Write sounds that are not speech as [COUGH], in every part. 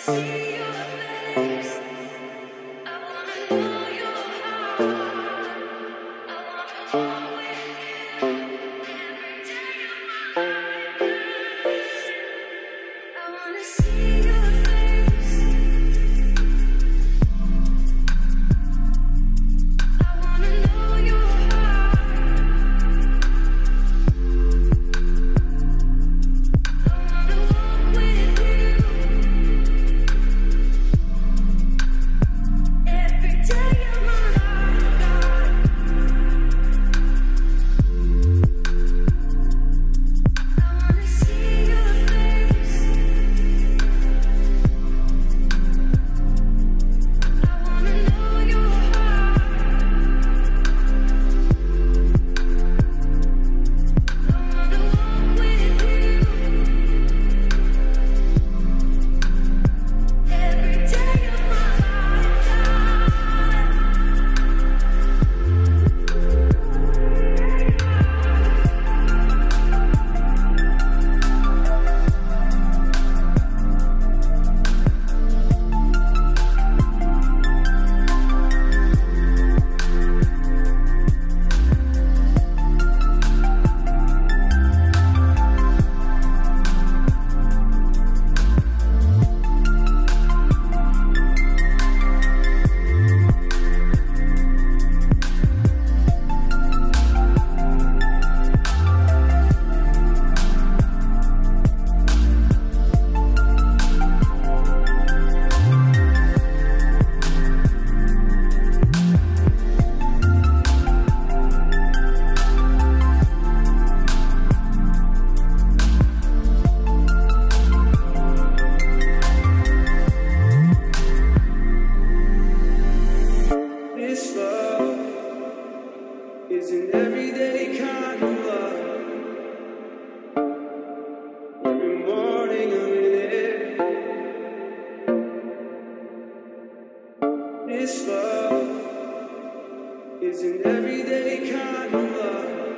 see. love is an everyday kind of love.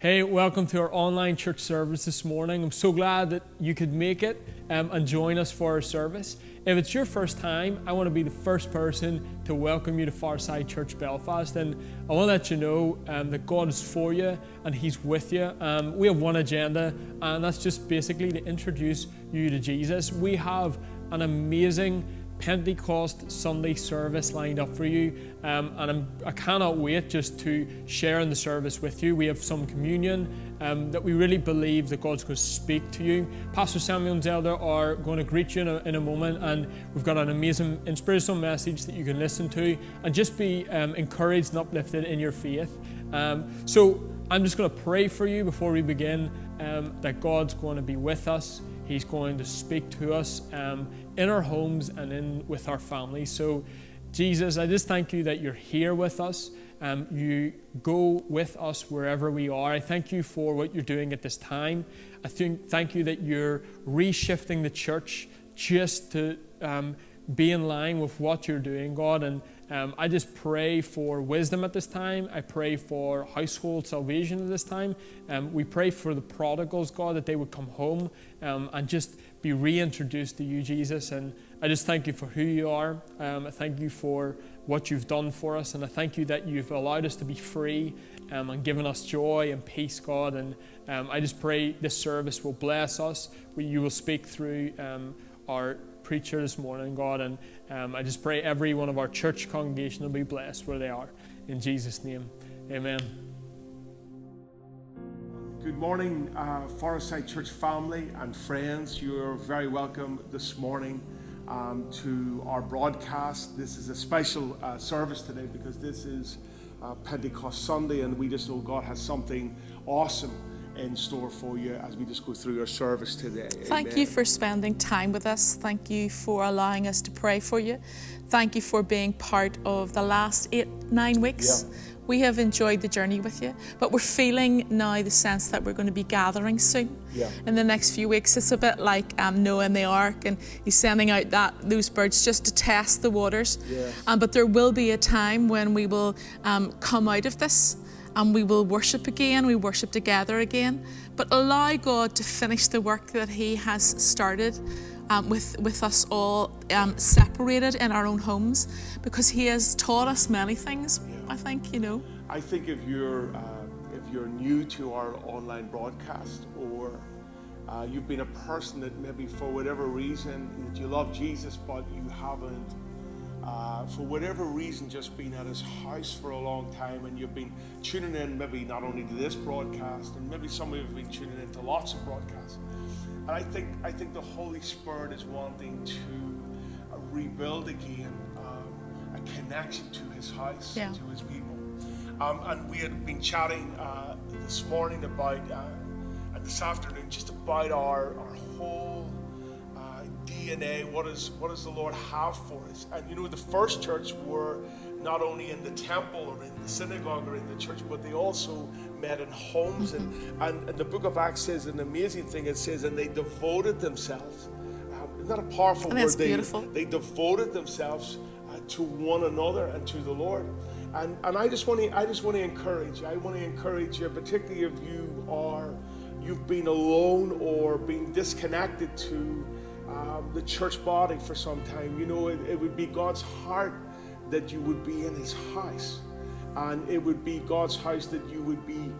Hey, welcome to our online church service this morning. I'm so glad that you could make it um, and join us for our service. If it's your first time, I want to be the first person to welcome you to Forestside Church Belfast. And I want to let you know um, that God is for you and He's with you. Um, we have one agenda, and that's just basically to introduce you to Jesus. We have an amazing Pentecost Sunday service lined up for you. Um, and I'm, i cannot wait just to share in the service with you. We have some communion um, that we really believe that God's going to speak to you. Pastor Samuel and Zelda are going to greet you in a, in a moment, and we've got an amazing inspirational message that you can listen to and just be um, encouraged and uplifted in your faith. Um, so I'm just going to pray for you before we begin um, that God's going to be with us. He's going to speak to us um, in our homes and in with our families. So, Jesus, I just thank you that you're here with us. Um, you go with us wherever we are. I thank you for what you're doing at this time. I think, thank you that you're reshifting the church just to um, be in line with what you're doing, God. And um, I just pray for wisdom at this time. I pray for household salvation at this time. Um, we pray for the prodigals, God, that they would come home um, and just be reintroduced to you, Jesus. And I just thank you for who you are. Um, I thank you for what you've done for us. And I thank you that you've allowed us to be free um, and given us joy and peace, God. And um, I just pray this service will bless us. You will speak through our preacher this morning, God. And um, I just pray every one of our church congregation will be blessed where they are. In Jesus' name, amen. Good morning, uh, Forestside Church family and friends. You are very welcome this morning um, to our broadcast. This is a special uh, service today because this is uh, Pentecost Sunday, and we just know God has something awesome in store for you as we just go through our service today. Thank Amen. you for spending time with us. Thank you for allowing us to pray for you. Thank you for being part of the last eight, nine weeks. Yeah. We have enjoyed the journey with you, but we're feeling now the sense that we're going to be gathering soon. Yeah. In the next few weeks, it's a bit like um, Noah in the ark, and he's sending out that those birds just to test the waters. Yes. Um, but there will be a time when we will um, come out of this and we will worship again, we worship together again. But allow God to finish the work that He has started um, with, with us all um, separated in our own homes because He has taught us many things. I think, you know. I think if you're, uh, if you're new to our online broadcast or uh, you've been a person that maybe for whatever reason that you love Jesus but you haven't uh, for whatever reason, just been at his house for a long time, and you've been tuning in maybe not only to this broadcast, and maybe some of you have been tuning in to lots of broadcasts. And I think I think the Holy Spirit is wanting to uh, rebuild again um, a connection to His house, yeah. to His people. Um, and we had been chatting uh, this morning about, uh, and this afternoon, just about our, our whole DNA. What, is, what does the Lord have for us? And you know, the first church were not only in the temple or in the synagogue or in the church, but they also met in homes. And, and, and the book of Acts says an amazing thing. It says, and they devoted themselves. Um, isn't that a powerful word? They, beautiful. they devoted themselves uh, to one another and to the Lord. And, and I just want to I just want to encourage. I want to encourage you, particularly if you are you've been alone or being disconnected to um, the church body for some time. You know, it, it would be God's heart that you would be in His house, and it would be God's house that you would be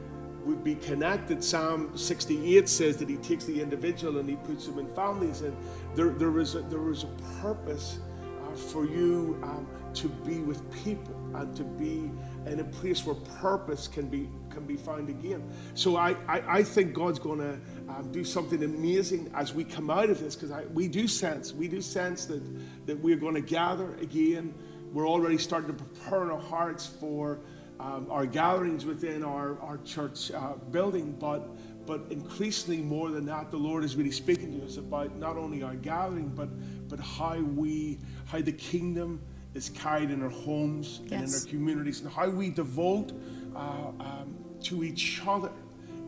would be connected. Psalm 68 says that He takes the individual and He puts them in families, and there there is a, there is a purpose uh, for you um, to be with people and to be in a place where purpose can be can be found again. So I I, I think God's going to um, do something amazing as we come out of this because we do sense we do sense that that we're going to gather again we're already starting to prepare our hearts for um, our gatherings within our, our church uh, building but but increasingly more than that the lord is really speaking to us about not only our gathering but but how we how the kingdom is carried in our homes yes. and in our communities and how we devote uh, um, to each other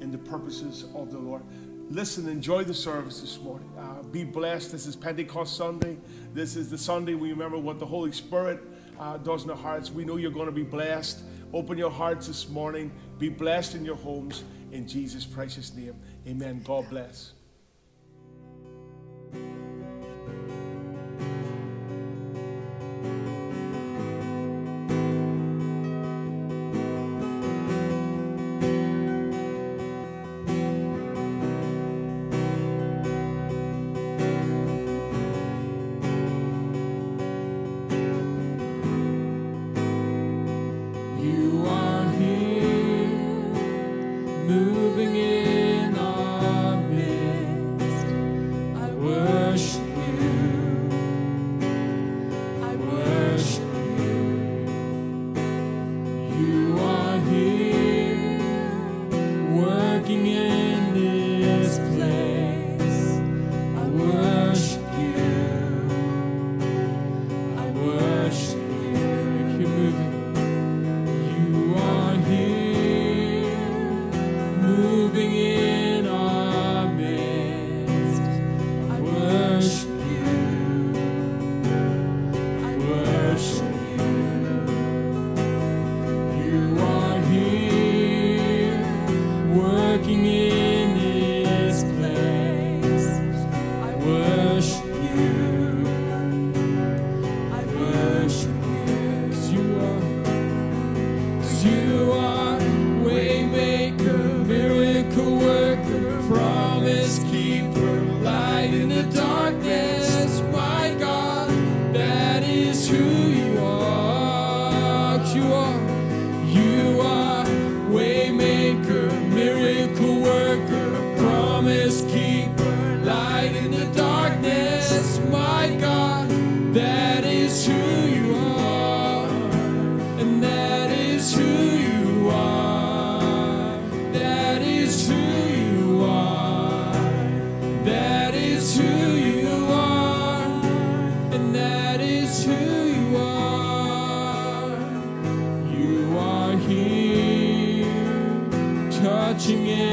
in the purposes of the lord listen, enjoy the service this morning. Uh, be blessed. This is Pentecost Sunday. This is the Sunday we remember what the Holy Spirit uh, does in our hearts. We know you're going to be blessed Open your hearts this morning. Be blessed in your homes. In Jesus' precious name. Amen. God bless. Touching every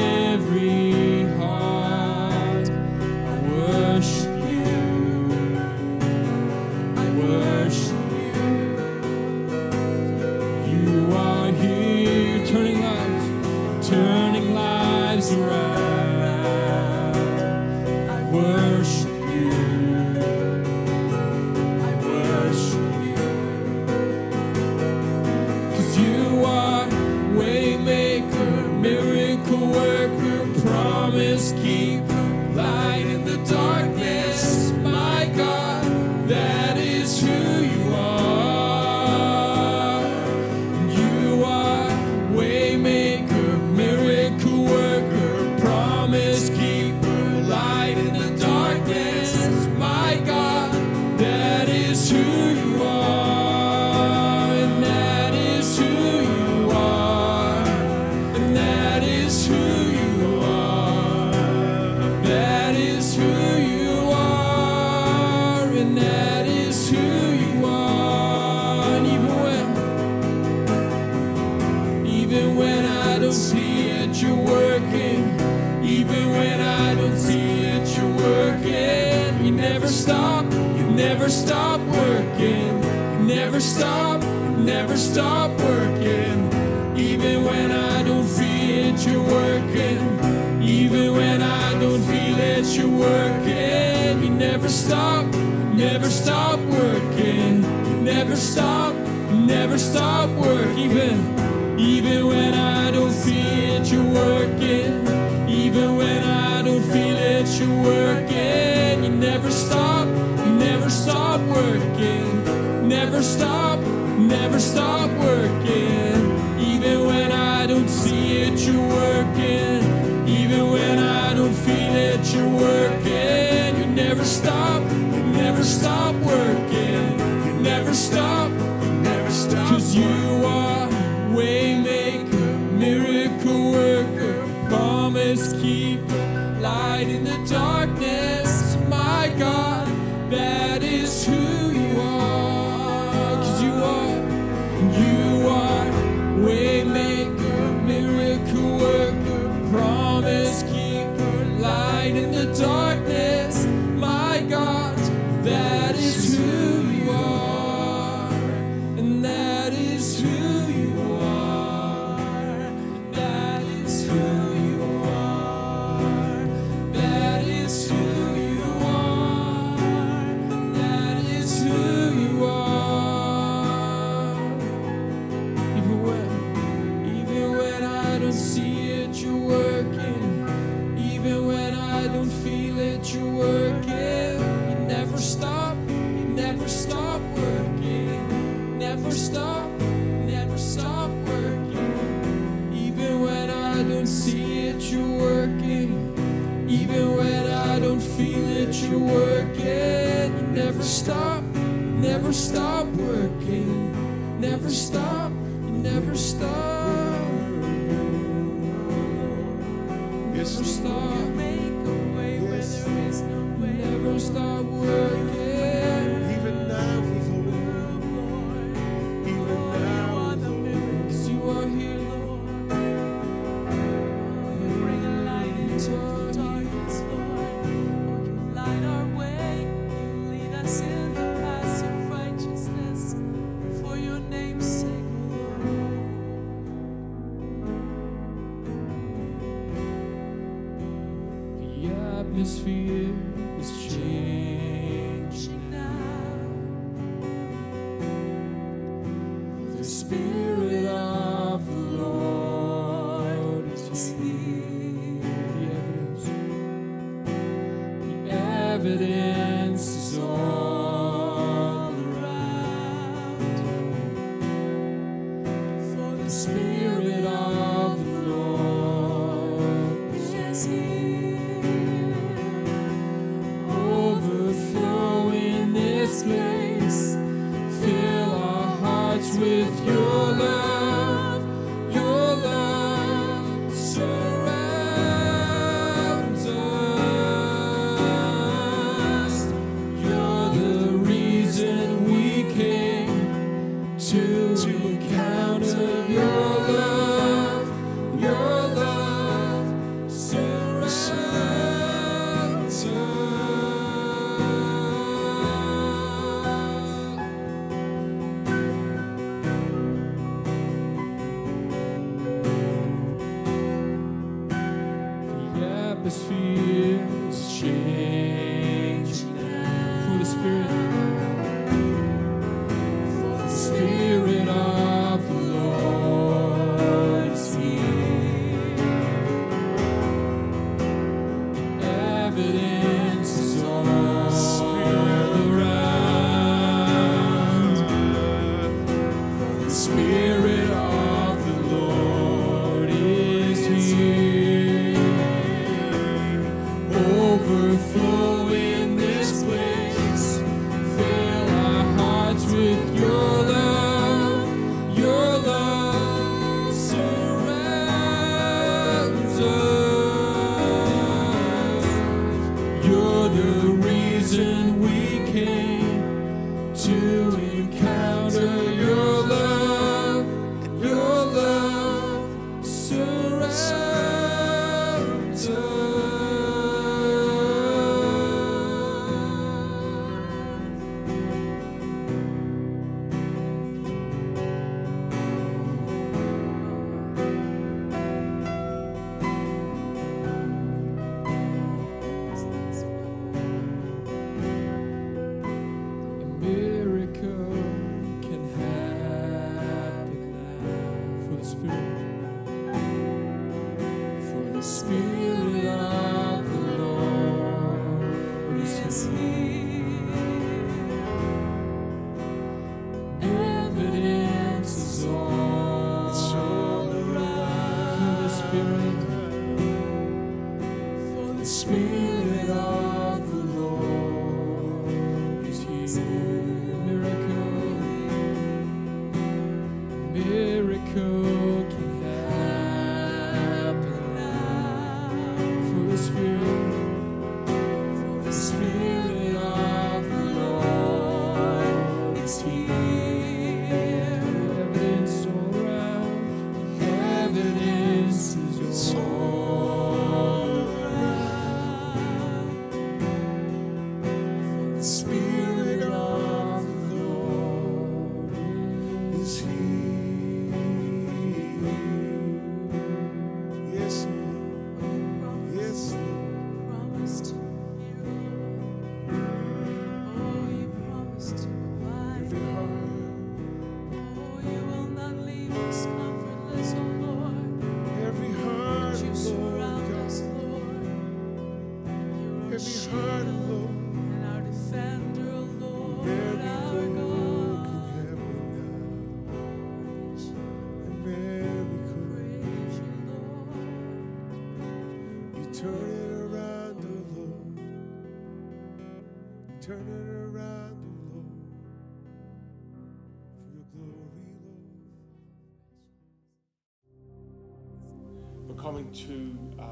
to uh,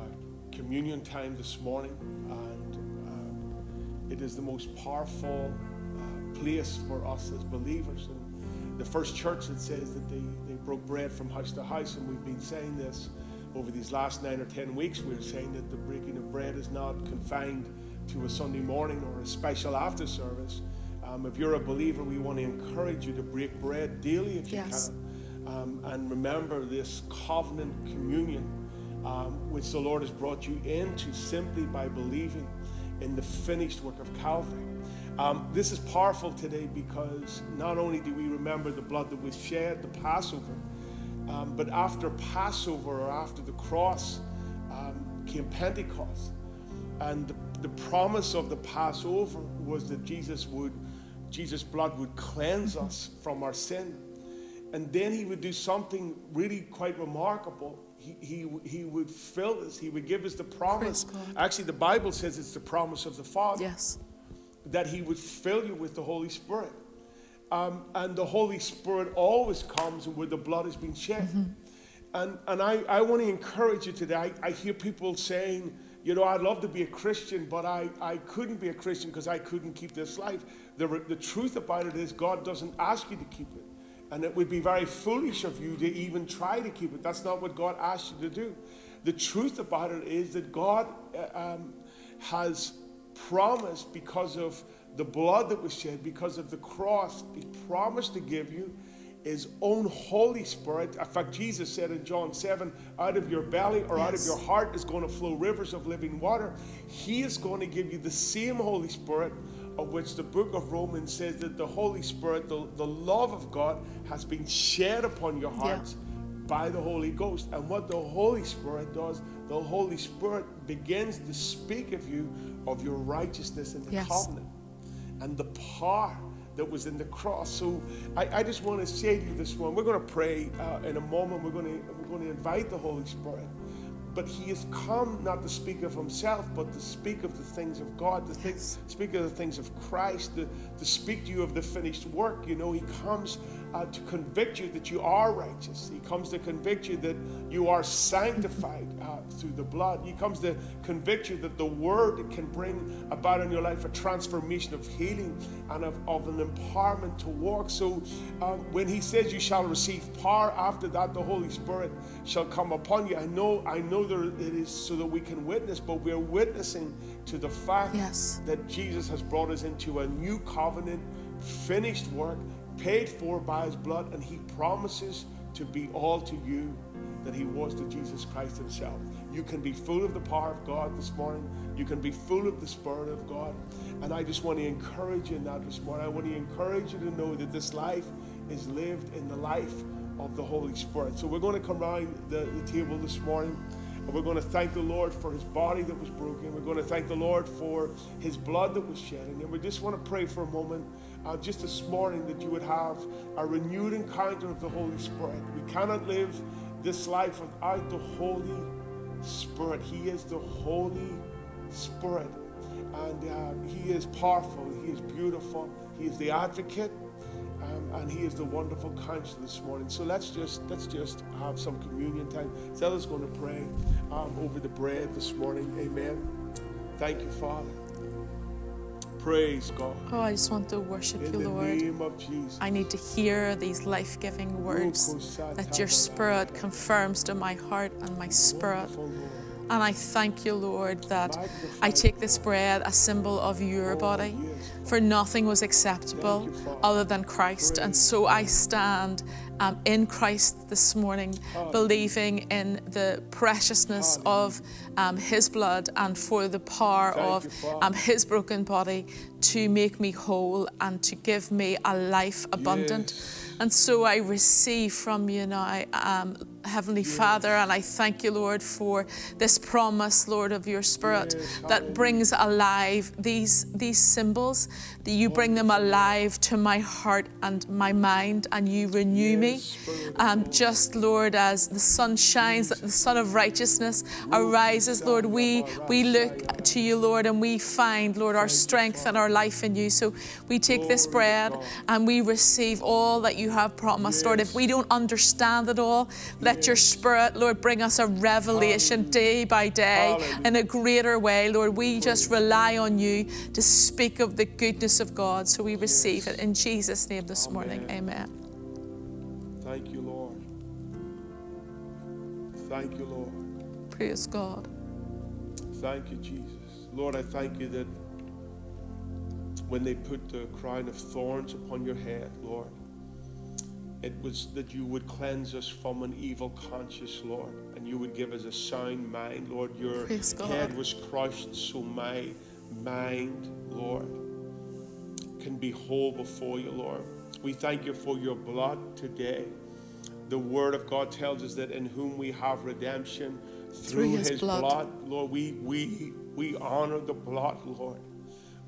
communion time this morning, and um, it is the most powerful uh, place for us as believers. And the first church that says that they, they broke bread from house to house, and we've been saying this over these last nine or ten weeks. We're saying that the breaking of bread is not confined to a Sunday morning or a special after service. Um, if you're a believer, we want to encourage you to break bread daily if you Yes. can. Um, and remember this covenant communion, um, which the Lord has brought you into simply by believing in the finished work of Calvary. Um, this is powerful today because not only do we remember the blood that was shed, the Passover, um, but after Passover or after the cross um, came Pentecost. And the, the promise of the Passover was that Jesus would, Jesus' blood would cleanse us from our sin. And then he would do something really quite remarkable. He, he, he would fill us, he would give us the promise. Actually, the Bible says it's the promise of the Father Yes. that he would fill you with the Holy Spirit. Um, and the Holy Spirit always comes where the blood has been shed. And, and I, I want to encourage you today. I, I hear people saying, you know, I'd love to be a Christian, but I, I couldn't be a Christian because I couldn't keep this life. The, the truth about it is, God doesn't ask you to keep it. And it would be very foolish of you to even try to keep it. That's not what God asked you to do. The truth about it is that God uh, um, has promised because of the blood that was shed, because of the cross, He promised to give you His own Holy Spirit. In fact, Jesus said in John 7 out of your belly or out of your heart is going to flow rivers of living water. He is going to give you the same Holy Spirit of which the book of Romans says that the Holy Spirit, the, the love of God, has been shed upon your hearts by the Holy Ghost. And what the Holy Spirit does, the Holy Spirit begins to speak of you of your righteousness in the Yes. covenant and the power that was in the cross. So I, I just want to say to you this one, we're going to pray uh, in a moment. We're going to we're going to invite the Holy Spirit. But he has come not to speak of himself, but to speak of the things of God, to think, speak of the things of Christ, to, to speak to you of the finished work. You know, he comes uh, to convict you that you are righteous. He comes to convict you that you are sanctified uh, through the blood. He comes to convict you that the word can bring about in your life a transformation of healing and of, of an empowerment to walk. So um, when he says you shall receive power, after that the Holy Spirit shall come upon you. I know, I know there it is so that we can witness, but we're witnessing to the fact Yes. that Jesus has brought us into a new covenant, finished work, paid for by his blood, and he promises to be all to you that he was to Jesus Christ himself. You can be full of the power of God this morning. You can be full of the Spirit of God. And I just want to encourage you in that this morning. I want to encourage you to know that this life is lived in the life of the Holy Spirit. So we're going to come around the, the table this morning. And we're going to thank the Lord for his body that was broken. We're going to thank the Lord for his blood that was shed. And we just want to pray for a moment, uh, just this morning, that you would have a renewed encounter of the Holy Spirit. We cannot live this life without the Holy Spirit. He is the Holy Spirit. And uh, he is powerful. He is beautiful. He is the advocate. Um, and he is the wonderful counselor this morning. So let's just let's just have some communion time. Stella's going to pray um, over the bread this morning. Amen. Thank you, Father. Praise God. Oh, I just want to worship In you, Lord. name of Jesus. I need to hear these life giving words that your spirit confirms to my heart and my spirit. And I thank you, Lord, that I take this bread, a symbol of your oh, body, for nothing was acceptable Thank you, Father. other than Christ. And so I stand um, in Christ this morning, believing in the preciousness of um, His blood and for the power of um, His broken body to make me whole and to give me a life abundant. Yes. And so I receive from you now Heavenly Father, and I thank you, Lord, for this promise, Lord, of your Spirit Yes, that brings alive these, these symbols, that you bring them alive to my heart and my mind, and you renew me. Yes, of Um, just, Lord, as the sun shines, that the Sun of Righteousness arises, Lord, we, we look to you, Lord, and we find, Lord, our strength and our life in you. So we take this bread and we receive all that you have promised, Lord. If we don't understand it all, let your Spirit, Lord, bring us a revelation day by day Hallelujah. in a greater way, Lord. We just rely on you to speak of the goodness of God. So we receive it in Jesus' name this morning. Amen. Thank you, Lord. Thank you, Lord. Praise God. Thank you, Jesus. Lord, I thank you that when they put the crown of thorns upon your head, Lord, it was that you would cleanse us from an evil conscience, Lord, and you would give us a sound mind, Lord. Your Praise God. head was crushed, so my mind, Lord, can be whole before you, Lord. We thank you for your blood today. The word of God tells us that in whom we have redemption through, his his, blood. blood. Lord, we, we, we honor the blood, Lord.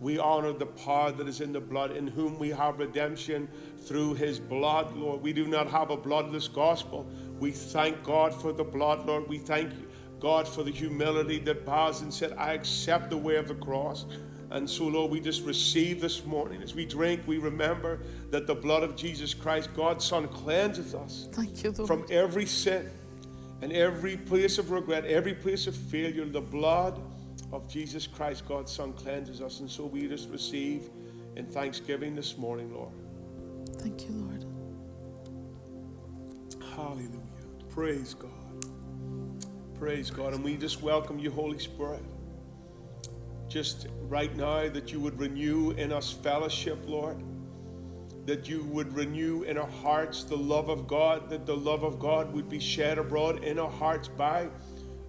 We honor the power that is in the blood, in whom we have redemption through his blood, Lord. We do not have a bloodless gospel. We thank God for the blood, Lord. We thank God for the humility that bows and said, I accept the way of the cross. And so, Lord, we just receive this morning. As we drink, we remember that the blood of Jesus Christ, God's Son, cleanses us Thank you, from every sin and every place of regret, every place of failure. The blood of Jesus Christ, God's Son, cleanses us. And so we just receive in thanksgiving this morning, Lord. Thank you, Lord. Hallelujah. Praise God. Praise God. And we just welcome you, Holy Spirit. Just right now, that you would renew in us fellowship, Lord. That you would renew in our hearts the love of God, that the love of God would be shed abroad in our hearts by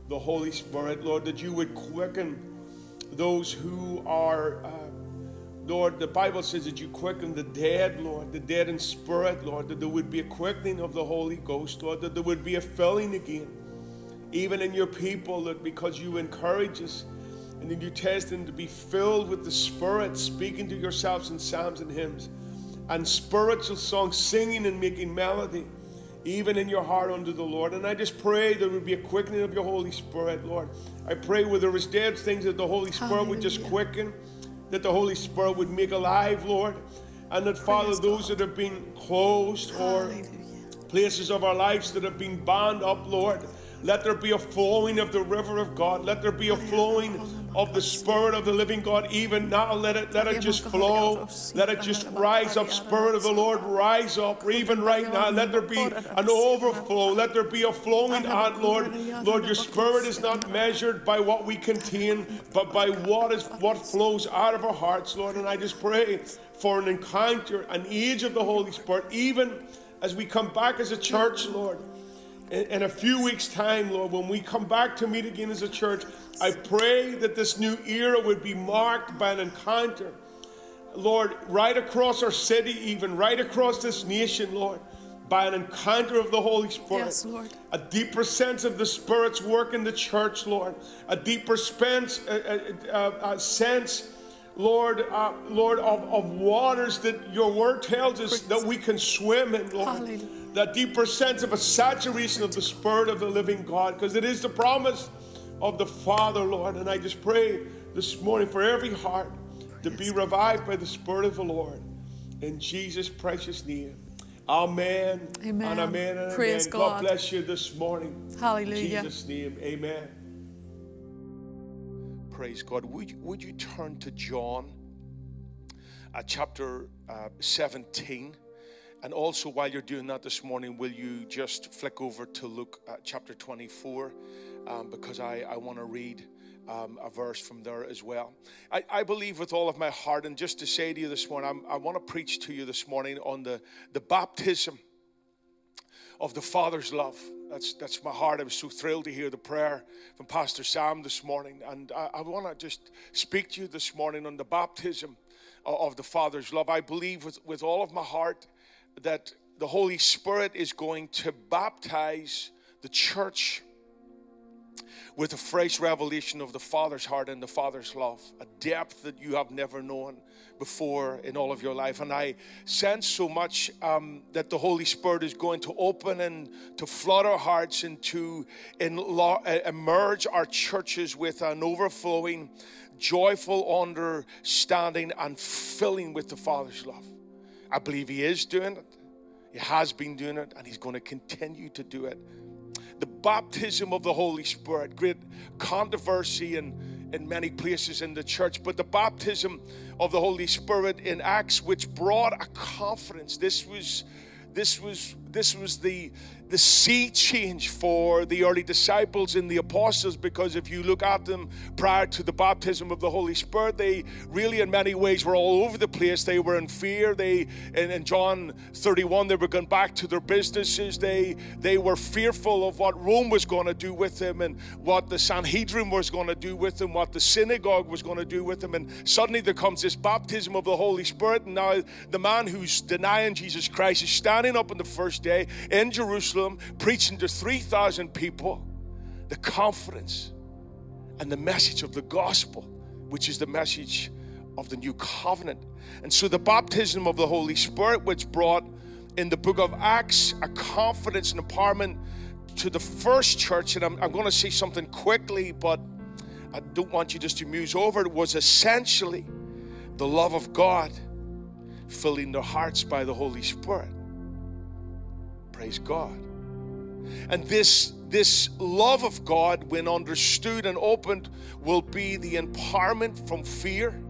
the Holy Spirit, Lord. That you would quicken those who are. Uh, Lord, the Bible says that you quicken the dead, Lord, the dead in spirit, Lord, that there would be a quickening of the Holy Ghost, Lord, that there would be a filling again, even in your people, that because you encourage us and then you test them to be filled with the Spirit, speaking to yourselves in psalms and hymns, and spiritual songs, singing and making melody, even in your heart unto the Lord. And I just pray there would be a quickening of your Holy Spirit, Lord. I pray where there is dead things that the Holy Spirit would just Hallelujah. quicken, that the Holy Spirit would make alive, Lord. And that, Father, those that have been closed or places of our lives that have been bound up, Lord. Let there be a flowing of the river of God. Let there be a flowing of the Spirit of the living God even now. Let it let it just flow. Let it just rise up. Spirit of the Lord, rise up. Even right now, let there be an overflow. Let there be a flowing out, Lord. Lord, your Spirit is not measured by what we contain, but by what is what flows out of our hearts, Lord. And I just pray for an encounter, an age of the Holy Spirit, even as we come back as a church, Lord in, a few weeks' time, Lord, when we come back to meet again as a church, I pray that this new era would be marked by an encounter. Lord, right across our city, even right across this nation, Lord, by an encounter of the Holy Spirit. Yes, Lord. A deeper sense of the Spirit's work in the church, Lord. A deeper uh, uh, uh, uh, sense, Lord, uh, Lord, of, of waters that your word tells us that we can swim in, Lord Hallelujah. That deeper sense of a saturation of the Spirit of the living God, because it is the promise of the Father, Lord. And I just pray this morning for every heart to be revived by the Spirit of the Lord. In Jesus' precious name. Amen. Amen. And amen. And Praise amen. God God. bless you this morning. Hallelujah. In Jesus' name. Amen. Praise God. Would you, would you turn to John uh, chapter uh, 17? And also, while you're doing that this morning, will you just flick over to Luke uh, chapter 24? Um, because I, I want to read um, a verse from there as well. I, I believe with all of my heart, and just to say to you this morning, I'm, I want to preach to you this morning on the, the baptism of the Father's love. That's, that's my heart. I was so thrilled to hear the prayer from Pastor Sam this morning. And I, I want to just speak to you this morning on the baptism of, of the Father's love. I believe with, with all of my heart that the Holy Spirit is going to baptize the church with a fresh revelation of the Father's heart and the Father's love, a depth that you have never known before in all of your life. And I sense so much um, that the Holy Spirit is going to open and to flood our hearts and to uh, emerge our churches with an overflowing, joyful understanding and filling with the Father's love. I believe He is doing it. He has been doing it, and He's going to continue to do it the baptism of the Holy Spirit. Great controversy in, in many places in the church, but the baptism of the Holy Spirit in Acts, which brought a confidence. This was this was this was the the sea change for the early disciples and the apostles because if you look at them prior to the baptism of the Holy Spirit, they really, in many ways, were all over the place. They were in fear. They, in, in John 31, they were going back to their businesses. They, they were fearful of what Rome was going to do with them and what the Sanhedrin was going to do with them, what the synagogue was going to do with them. And suddenly there comes this baptism of the Holy Spirit. And now the man who's denying Jesus Christ is standing up on the first day in Jerusalem Jerusalem, preaching to 3,000 people the confidence and the message of the gospel, which is the message of the new covenant. And so the baptism of the Holy Spirit, which brought in the book of Acts a confidence and empowerment to the first church, and I'm, I'm going to say something quickly, but I don't want you just to muse over it, was essentially the love of God filling their hearts by the Holy Spirit. Praise God. And this, this love of God, when understood and opened, will be the empowerment from fear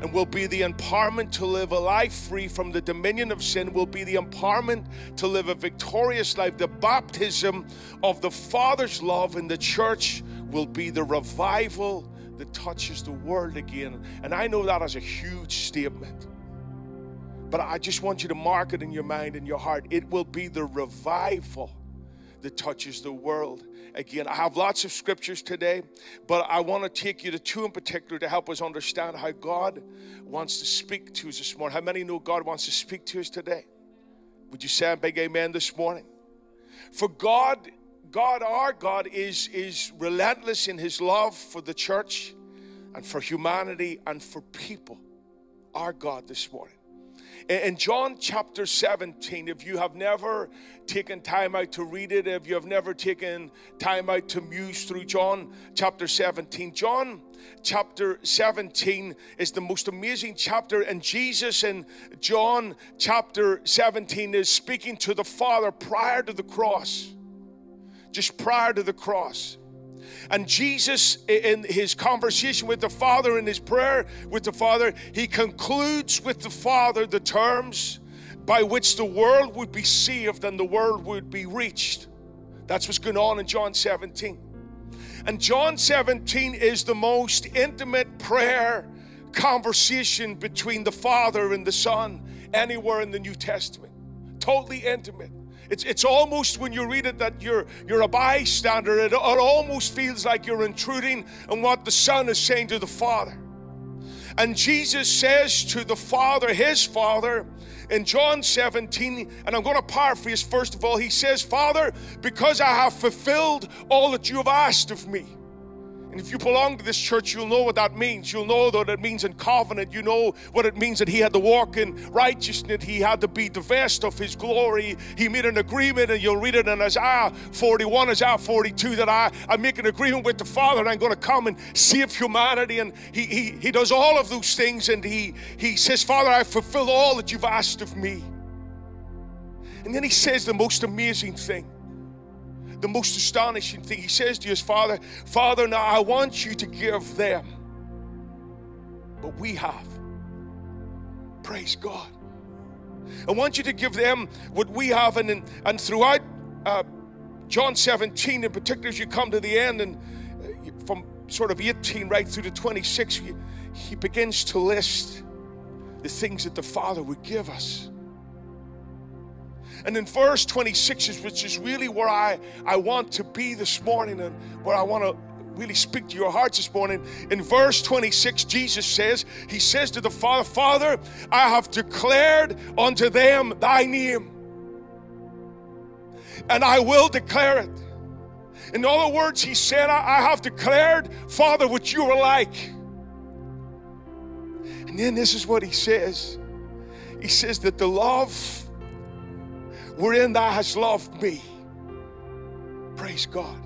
and will be the empowerment to live a life free from the dominion of sin, will be the empowerment to live a victorious life. The baptism of the Father's love in the church will be the revival that touches the world again. And I know that as a huge statement. But I just want you to mark it in your mind and your heart. It will be the revival that touches the world. Again, I have lots of scriptures today, but I want to take you to two in particular to help us understand how God wants to speak to us this morning. How many know God wants to speak to us today? Would you say a big amen this morning? For God, God, our God, is, is relentless in his love for the church and for humanity and for people. Our God this morning. In John chapter 17, if you have never taken time out to read it, if you have never taken time out to muse through John chapter 17, John chapter 17 is the most amazing chapter, and Jesus in John chapter 17 is speaking to the Father prior to the cross, just prior to the cross. And Jesus, in his conversation with the Father, in his prayer with the Father, he concludes with the Father the terms by which the world would be saved and the world would be reached. That's what's going on in John 17. And John 17 is the most intimate prayer conversation between the Father and the Son anywhere in the New Testament. Totally intimate. It's, it's almost when you read it that you're, you're a bystander. It, it almost feels like you're intruding on what the Son is saying to the Father. And Jesus says to the Father, his Father, in John 17, and I'm going to paraphrase first of all, he says, Father, because I have fulfilled all that you have asked of me. And if you belong to this church, you'll know what that means. You'll know that it means in covenant. You know what it means that he had to walk in righteousness. He had to be divested of his glory. He made an agreement, and you'll read it in Isaiah 41, Isaiah 42, that I, I make an agreement with the Father, and I'm going to come and save humanity. And he, he, he does all of those things, and he, he says, Father, I fulfill all that you've asked of me. And then he says the most amazing thing the most astonishing thing. He says to his father, Father, now I want you to give them But we have. Praise God. I want you to give them what we have. And, and throughout uh, John 17, in particular, as you come to the end, and uh, from sort of 18 right through to 26, he, he begins to list the things that the Father would give us. And in verse 26, which is really where I, I want to be this morning and where I want to really speak to your hearts this morning. In verse 26, Jesus says, He says to the Father, Father, I have declared unto them thy name. and I will declare it. In other words, he said, I, I have declared, Father, what you are like. And then this is what he says He says that the love wherein thou hast loved me, praise God,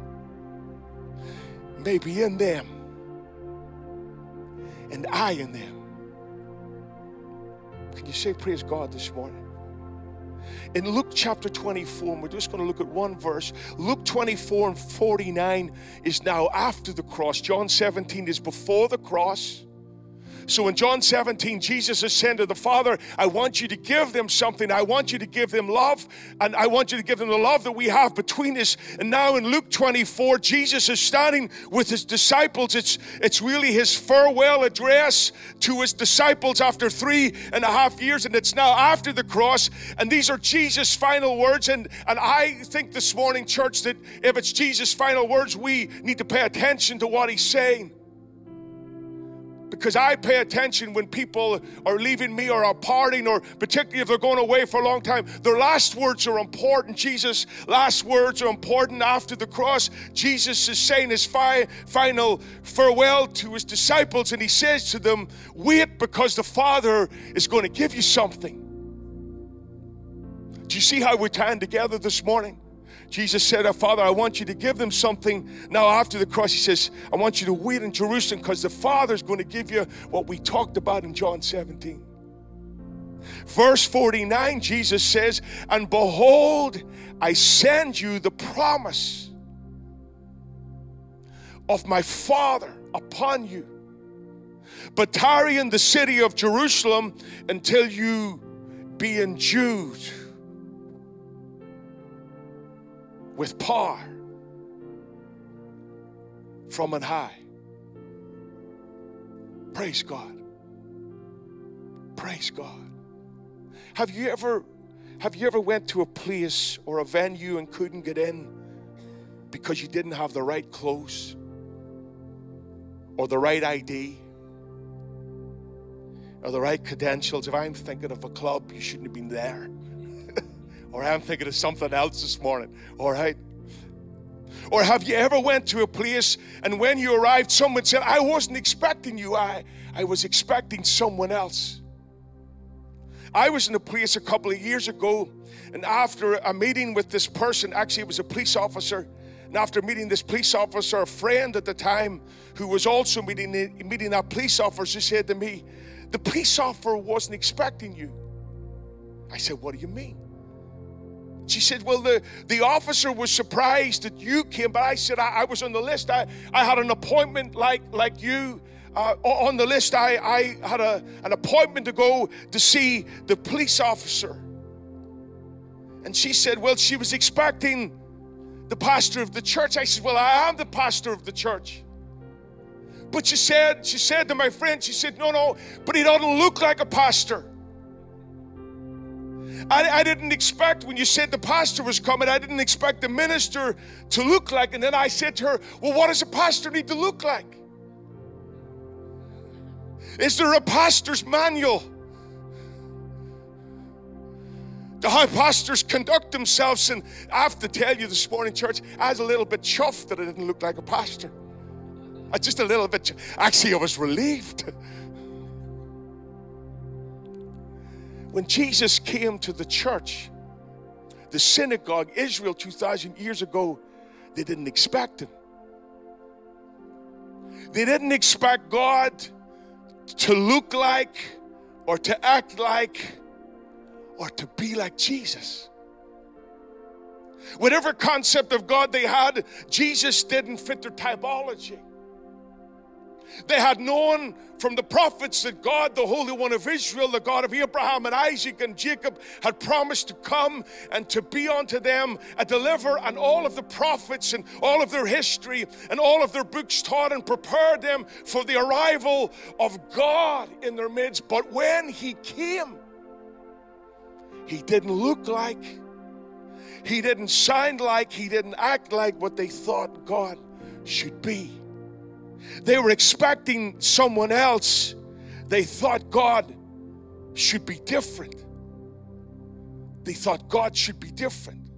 may be in them, and I in them. Can you say, Praise God, this morning? In Luke chapter 24, and we're just going to look at one verse. Luke 24 and 49 is now after the cross. John 17 is before the cross. So in John 17, Jesus is saying to the Father, I want you to give them something. I want you to give them love, and I want you to give them the love that we have between us. And now in Luke 24, Jesus is standing with his disciples. It's, it's really his farewell address to his disciples after three and a half years, and it's now after the cross. And these are Jesus' final words. And, and I think this morning, church, that if it's Jesus' final words, we need to pay attention to what he's saying because I pay attention when people are leaving me or are parting, or particularly if they're going away for a long time. Their last words are important. Jesus' last words are important after the cross. Jesus is saying his fi- final farewell to his disciples, and he says to them, Wait because the Father is going to give you something. Do you see how we're tying together this morning? Jesus said, oh, Father, I want you to give them something. Now, after the cross, He says, I want you to wait in Jerusalem because the Father's going to give you what we talked about in John 17. Verse 49, Jesus says, And behold, I send you the promise of my Father upon you. But tarry in the city of Jerusalem until you be endued with power from on high. Praise God. Praise God. Have you ever have you ever went to a place or a venue and couldn't get in because you didn't have the right clothes or the right ID or the right credentials? If I'm thinking of a club, you shouldn't have been there or I'm thinking of something else this morning. All right. Or have you ever went to a place and when you arrived, someone said, I wasn't expecting you. I, I was expecting someone else. I was in a place a couple of years ago, and after a meeting with this person, actually, it was a police officer. And after meeting this police officer, a friend at the time who was also meeting, meeting that police officer said to me, The police officer wasn't expecting you. I said, What do you mean? She said, Well, the, the officer was surprised that you came, but I said, I, I was on the list. I, I had an appointment like, like you. Uh, on the list, I, I had a, an appointment to go to see the police officer. And she said, Well, she was expecting the pastor of the church. I said, Well, I am the pastor of the church. But she said, she said to my friend, she said, No, no, but he doesn't look like a pastor. I, I, didn't expect when you said the pastor was coming, I didn't expect the minister to look like. And then I said to her, Well, what does a pastor need to look like? Is there a pastor's manual? To how pastors conduct themselves. And I have to tell you this morning, church, I was a little bit chuffed that I didn't look like a pastor. I just a little bit, actually, I was relieved. [LAUGHS] When Jesus came to the church, the synagogue, Israel 2,000 years ago, they didn't expect him. They didn't expect God to look like or to act like or to be like Jesus. Whatever concept of God they had, Jesus didn't fit their typology. They had known from the prophets that God, the Holy One of Israel, the God of Abraham and Isaac and Jacob, had promised to come and to be unto them a deliverer, and all of the prophets and all of their history and all of their books taught and prepared them for the arrival of God in their midst. But when He came, He didn't look like, He didn't sound like, He didn't act like what they thought God should be. They were expecting someone else. They thought God should be different. They thought God should be different.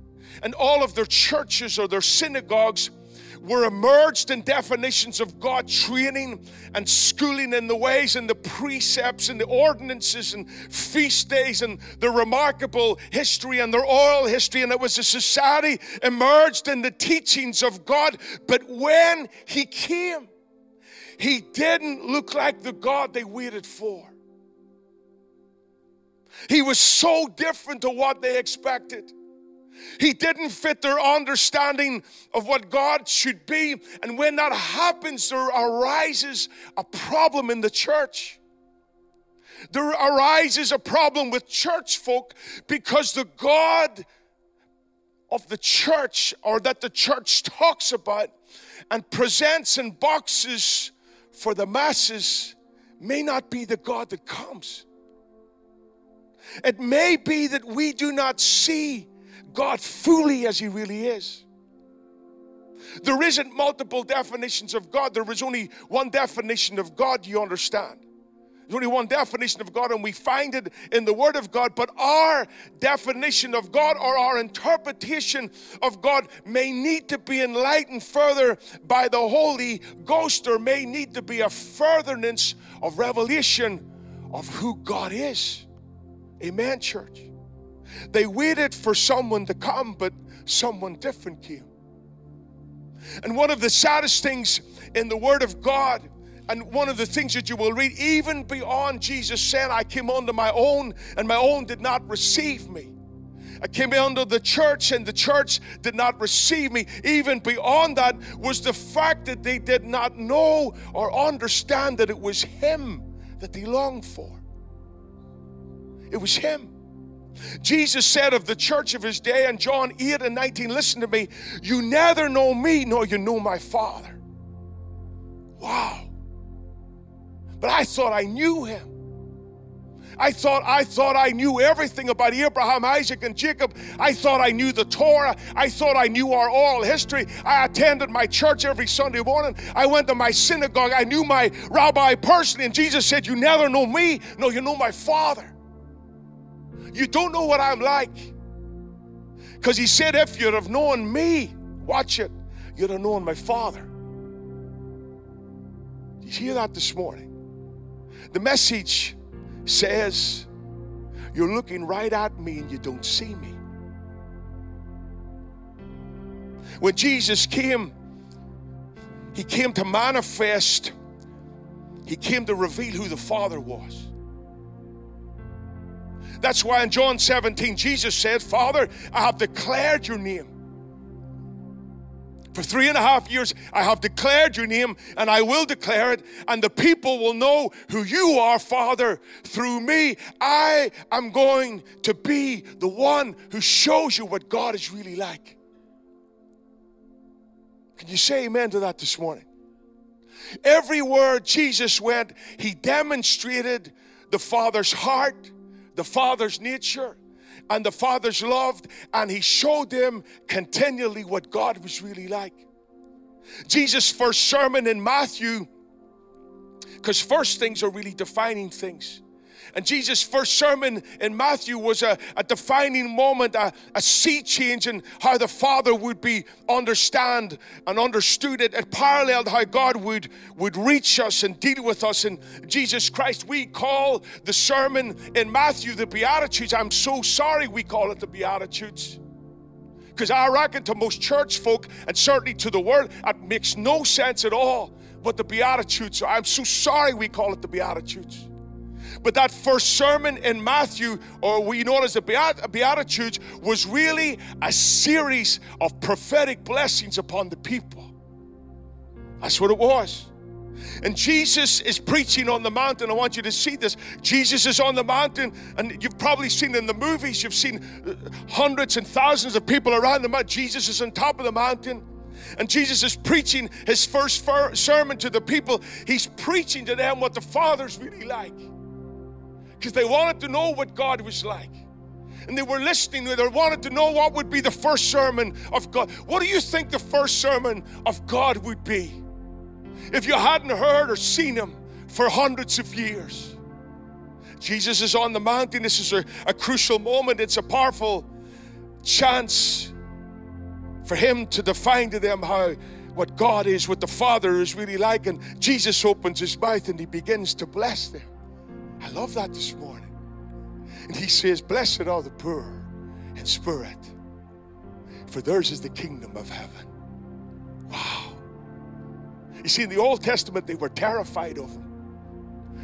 and all of their churches or their synagogues were emerged in definitions of God training and schooling in the ways and the precepts and the ordinances and feast days and the remarkable history and their oral history. And it was a society emerged in the teachings of God. But when He came, He didn't look like the God they waited for. He was so different to what they expected. He didn't fit their understanding of what God should be. And when that happens, there arises a problem in the church. There arises a problem with church folk because the God of the church, or that the church talks about and presents in boxes for the masses, may not be the God that comes. It may be that we do not see God fully as He really is. There isn't multiple definitions of God, there is only one definition of God, you understand. There's only one definition of God, and we find it in the Word of God. But our definition of God or our interpretation of God may need to be enlightened further by the Holy Ghost. or may need to be a furtherance of revelation of who God is. Amen, church. They waited for someone to come, but someone different came. And one of the saddest things in the Word of God, and one of the things that you will read, even beyond Jesus said, I came unto my own, and my own did not receive me. I came under the church, and the church did not receive me. Even beyond that was the fact that they did not know or understand that it was Him that they longed for. It was Him. Jesus said of the church of his day in John 8 and 19, listen to me, you neither know me nor you know my Father. Wow. But I thought I knew him. I thought I thought I knew everything about Abraham, Isaac, and Jacob. I thought I knew the Torah. I thought I knew our oral history. I attended my church every Sunday morning. I went to my synagogue. I knew my rabbi personally. And Jesus said, You never know me, no, you know my father. You don't know what I'm like. Because he said, if you'd have known me, watch it, you'd have known my father. Did you hear that this morning? The message says, You're looking right at me and you don't see me. When Jesus came, he came to manifest, he came to reveal who the Father was. That's why in John 17, Jesus said, Father, I have declared your name. For three and a half years, I have declared your name and I will declare it, and the people will know who you are, Father, through me. I am going to be the one who shows you what God is really like. Can you say amen to that this morning? Everywhere Jesus went, he demonstrated the Father's heart the Father's nature and the Father's loved, and He showed them continually what God was really like. Jesus' first sermon in Matthew, because first things are really defining things. And Jesus' first sermon in Matthew was a, a defining moment, a, a sea change in how the Father would be understand and understood it. It paralleled how God would, would reach us and deal with us in Jesus Christ. We call the sermon in Matthew the Beatitudes. I'm so sorry we call it the Beatitudes. Because I reckon to most church folk and certainly to the world, it makes no sense at all. But the Beatitudes, I'm so sorry we call it the Beatitudes. But that first sermon in Matthew, or we know it as the Beatitudes, was really a series of prophetic blessings upon the people. That's what it was. And Jesus is preaching on the mountain. I want you to see this. Jesus is on the mountain, and you've probably seen in the movies, you've seen uh, hundreds and thousands of people around the mountain. Jesus is on top of the mountain. And Jesus is preaching his first sermon to the people. He's preaching to them what the Father's really like because they wanted to know what God was like. And they were listening, they wanted to know what would be the first sermon of God. What do you think the first sermon of God would be if you hadn't heard or seen Him for hundreds of years? Jesus is on the mountain. This is a, a crucial moment. It's a powerful chance for him to define to them how what God is, what the Father is really like. And Jesus opens his mouth and he begins to bless them. I love that this morning. And he says, Blessed are the poor in spirit, for theirs is the kingdom of heaven. Wow. You see, in the Old Testament, they were terrified of him.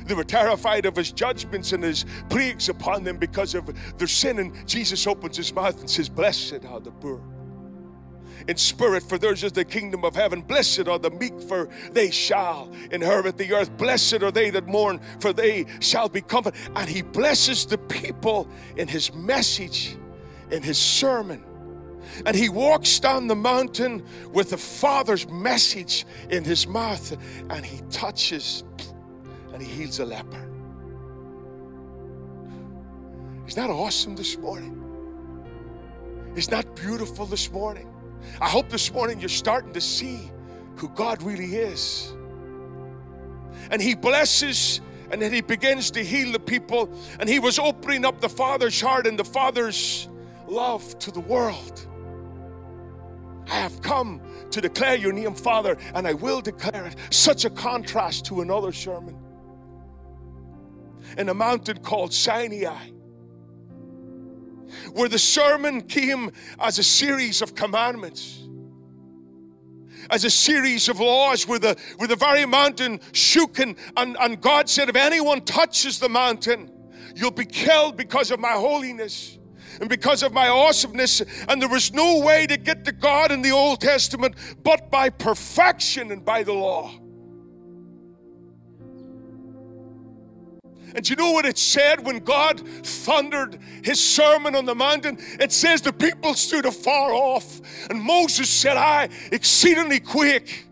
They were terrified of his judgments and his plagues upon them because of their sin. And Jesus opens his mouth and says, Blessed are the poor in spirit, for theirs is the kingdom of heaven. Blessed are the meek, for they shall inherit the earth. Blessed are they that mourn, for they shall be comforted. And he blesses the people in his message, in his sermon. And he walks down the mountain with the Father's message in his mouth, and he touches and he heals a leper. Is that awesome this morning? Is that beautiful this morning? I hope this morning you're starting to see who God really is. And He blesses and then He begins to heal the people. And He was opening up the Father's heart and the Father's love to the world. I have come to declare your name, Father, and I will declare it. Such a contrast to another sermon in a mountain called Sinai where the sermon came as a series of commandments as a series of laws where the, where the very mountain shook and, and, and God said, if anyone touches the mountain, you'll be killed because of my holiness and because of my awesomeness. And there was no way to get to God in the Old Testament but by perfection and by the law. And you know what it said when God thundered his sermon on the mountain? It says the people stood afar off. And Moses said, I exceedingly quake,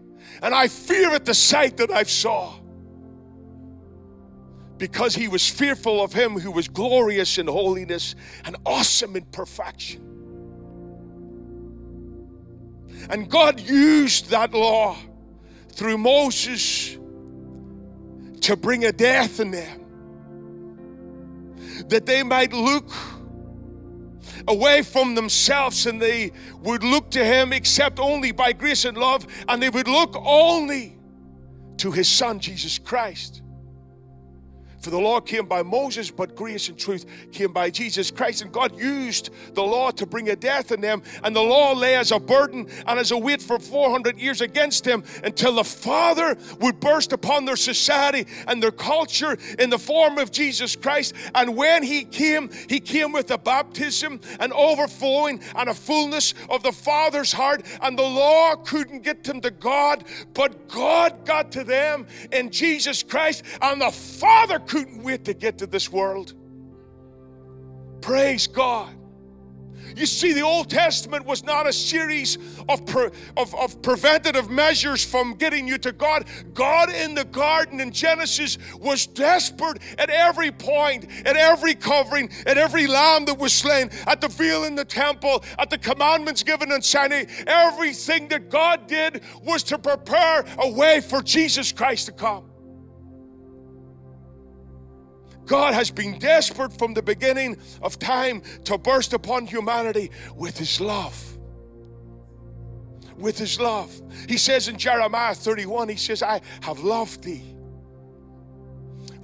and I fear at the sight that I've saw. Because he was fearful of him who was glorious in holiness and awesome in perfection. And God used that law through Moses to bring a death in them that they might look away from themselves and they would look to Him except only by grace and love, and they would look only to His Son, Jesus Christ. For the law came by Moses, but grace and truth came by Jesus Christ. And God used the law to bring a death in them. And the law lay as a burden and as a weight for 400 years against them until the Father would burst upon their society and their culture in the form of Jesus Christ. And when He came, He came with a baptism, an overflowing, and a fullness of the Father's heart. And the law couldn't get them to God, but God got to them in Jesus Christ. And the Father couldn't wait to get to this world. Praise God. You see, the Old Testament was not a series of, pre- of, of, preventative measures from getting you to God. God in the garden in Genesis was desperate at every point, at every covering, at every lamb that was slain, at the veil in the temple, at the commandments given in Sinai. Everything that God did was to prepare a way for Jesus Christ to come. God has been desperate from the beginning of time to burst upon humanity with His love. With His love. He says in Jeremiah 31, He says, I have loved thee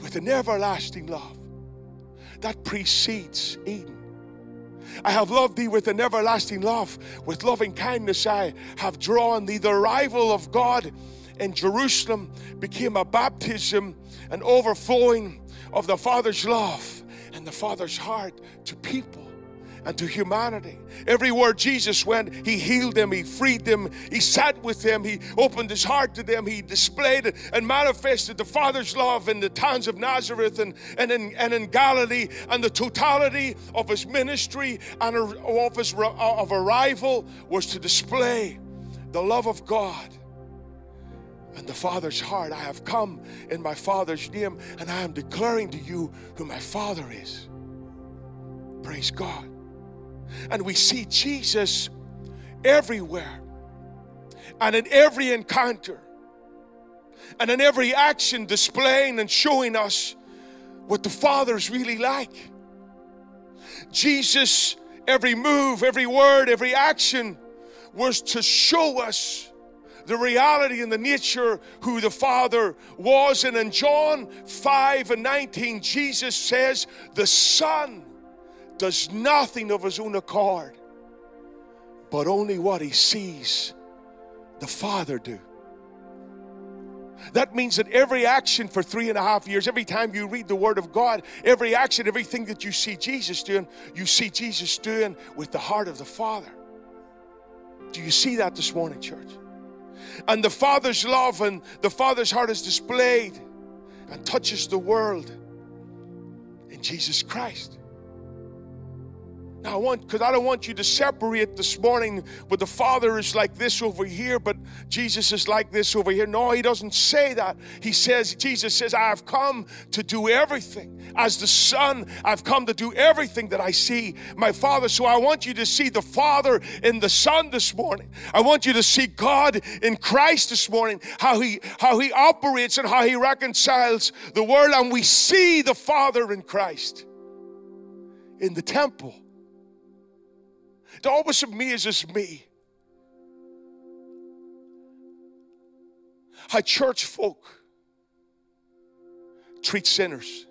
with an everlasting love that precedes Eden. I have loved thee with an everlasting love. With loving kindness I have drawn thee. The arrival of God in Jerusalem became a baptism, an overflowing of the Father's love and the Father's heart to people and to humanity. Everywhere Jesus went, He healed them, He freed them, He sat with them, He opened His heart to them, He displayed and manifested the Father's love in the towns of Nazareth and, and, in, and in Galilee, and the totality of His ministry and of His of arrival was to display the love of God and the Father's heart. I have come in my Father's name, and I am declaring to you who my Father is. Praise God. And we see Jesus everywhere and in every encounter and in every action displaying and showing us what the Father is really like. Jesus, every move, every word, every action was to show us the reality and the nature who the Father was. And in John 5 and 19, Jesus says, The Son does nothing of his own accord, but only what he sees the Father do. That means that every action for three and a half years, every time you read the Word of God, every action, everything that you see Jesus doing, you see Jesus doing with the heart of the Father. Do you see that this morning, church? And the Father's love and the Father's heart is displayed and touches the world in Jesus Christ. Now, I want, because I don't want you to separate this morning, but the Father is like this over here, but Jesus is like this over here. No, He doesn't say that. He says, Jesus says, I have come to do everything. As the Son, I've come to do everything that I see my Father. So I want you to see the Father in the Son this morning. I want you to see God in Christ this morning, how He how He operates and how He reconciles the world. And we see the Father in Christ in the temple. It always amazes me is just me. how church folk treat sinners.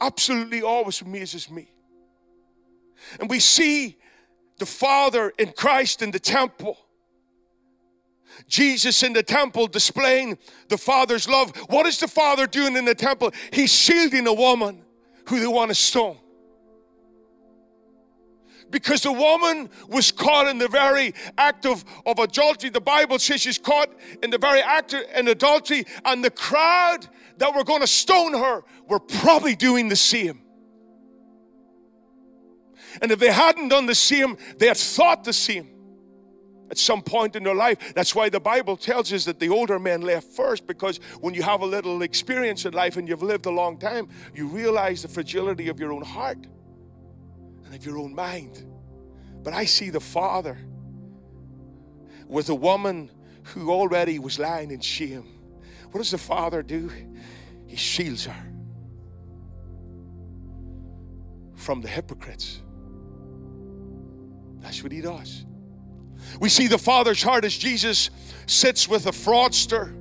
Absolutely always amazes me. And we see the Father in Christ in the temple. Jesus in the temple displaying the Father's love. What is the Father doing in the temple? He's shielding a woman who they want to stone because the woman was caught in the very act of, of adultery. The Bible says she's caught in the very act of in adultery, and the crowd that were going to stone her were probably doing the same. And if they hadn't done the same, they had thought the same at some point in their life. That's why the Bible tells us that the older men left first, because when you have a little experience in life and you've lived a long time, you realize the fragility of your own heart and of your own mind. But I see the Father with a woman who already was lying in shame. What does the Father do? He shields her from the hypocrites. That's what he does. We see the Father's heart as Jesus sits with a fraudster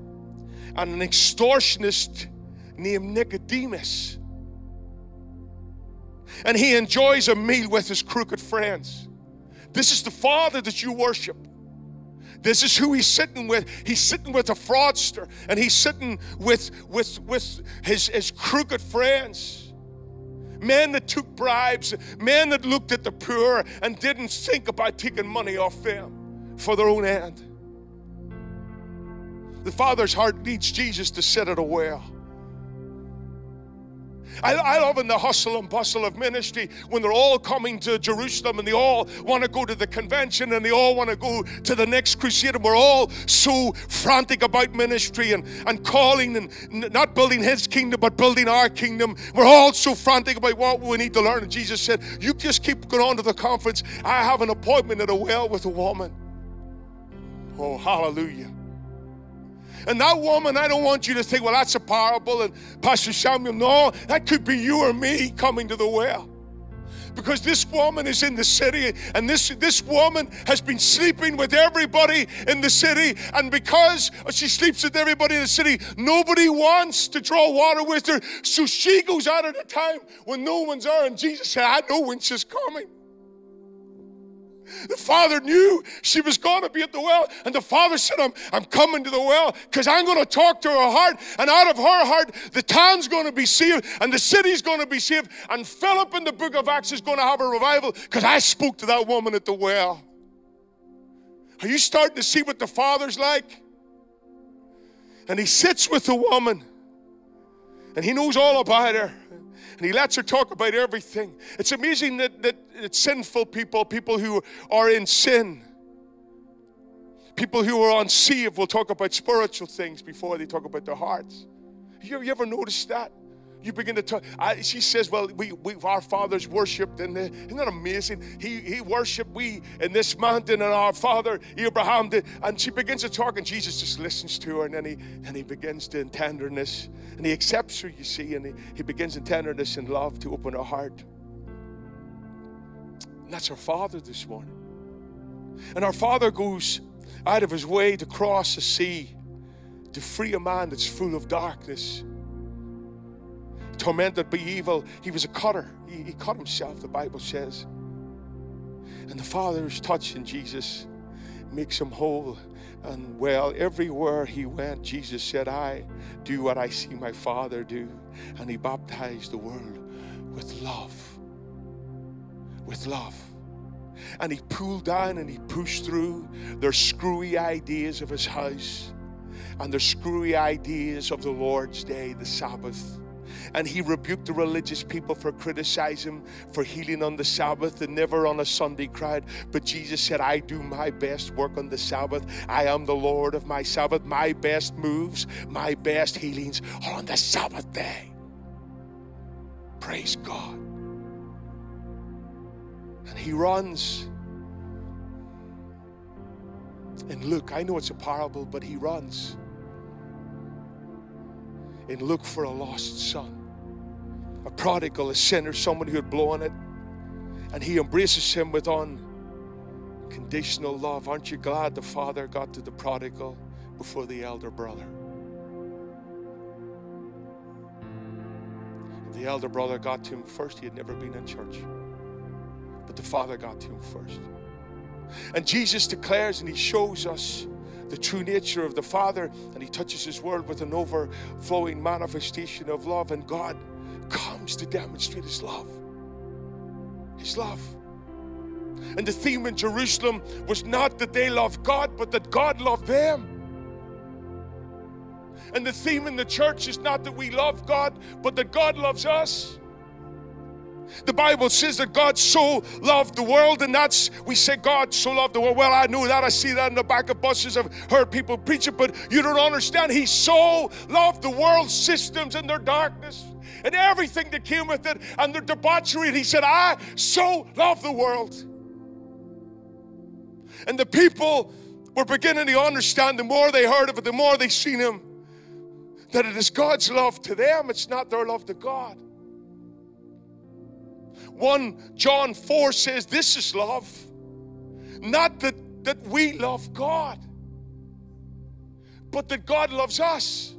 and an extortionist named Nicodemus and he enjoys a meal with his crooked friends. This is the Father that you worship. This is who he's sitting with. He's sitting with a fraudster and he's sitting with, with, with his, his crooked friends. Men that took bribes, men that looked at the poor and didn't think about taking money off them for their own end. The Father's heart needs Jesus to sit at a well. I, I love in the hustle and bustle of ministry when they're all coming to Jerusalem and they all want to go to the convention and they all want to go to the next crusade and we're all so frantic about ministry and, and calling and not building his kingdom but building our kingdom. We're all so frantic about what we need to learn. And Jesus said, You just keep going on to the conference. I have an appointment at a well with a woman. Oh, hallelujah. And that woman, I don't want you to think, well, that's a parable. And Pastor Samuel, no, that could be you or me coming to the well because this woman is in the city and this, this woman has been sleeping with everybody in the city. And because she sleeps with everybody in the city, nobody wants to draw water with her. So she goes out at a time when no one's there. And Jesus said, I know when she's coming. The father knew she was going to be at the well, and the father said, I'm, I'm coming to the well because I'm going to talk to her heart, and out of her heart, the town's going to be saved, and the city's going to be saved, and Philip in the book of Acts is going to have a revival because I spoke to that woman at the well. Are you starting to see what the father's like? And he sits with the woman, and he knows all about her and he lets her talk about everything. It's amazing that, that, sinful people, people who are in sin, people who are on unsaved will talk about spiritual things before they talk about their hearts. You, you ever noticed that? You begin to talk. I, she says, "Well, we, we our fathers worshipped, and isn't that amazing? He he worshipped we in this mountain, and our father Abraham did." And she begins to talk, and Jesus just listens to her, and then he and he begins to in tenderness, and he accepts her. You see, and he, he begins in tenderness and love to open her heart. And that's her father this morning. And our Father goes out of his way to cross the sea to free a man that's full of darkness, tormented by evil. He was a cutter, he, he cut himself, the Bible says. And the Father's touch in Jesus, makes him whole and well. Everywhere he went, Jesus said, I do what I see my Father do. And he baptized the world with love. With love. And he pulled down and he pushed through their screwy ideas of his house and their screwy ideas of the Lord's day, the Sabbath. And he rebuked the religious people for criticizing for healing on the Sabbath and never on a Sunday crowd. But Jesus said, I do my best work on the Sabbath. I am the Lord of my Sabbath. My best moves, my best healings are on the Sabbath day. Praise God. And he runs. And look, I know it's a parable, but he runs and look for a lost son. A prodigal, a sinner, someone who had blown it. And he embraces him with unconditional love. Aren't you glad the father got to the prodigal before the elder brother? The elder brother got to him first. He had never been in church. But the father got to him first. And Jesus declares and he shows us the true nature of the Father, and He touches His world with an overflowing manifestation of love, and God comes to demonstrate His love. His love. And the theme in Jerusalem was not that they loved God, but that God loved them. And the theme in the church is not that we love God, but that God loves us. The Bible says that God so loved the world, and that's, we say God so loved the world. Well, I know that. I see that in the back of buses. I've heard people preach it, but you don't understand. He so loved the world systems and their darkness and everything that came with it and their debauchery. And he said, I so love the world. And the people were beginning to understand the more they heard of it, the more they seen him, that it is God's love to them, it's not their love to God. 1 John 4 says, This is love. Not that, that we love God, but that God loves us.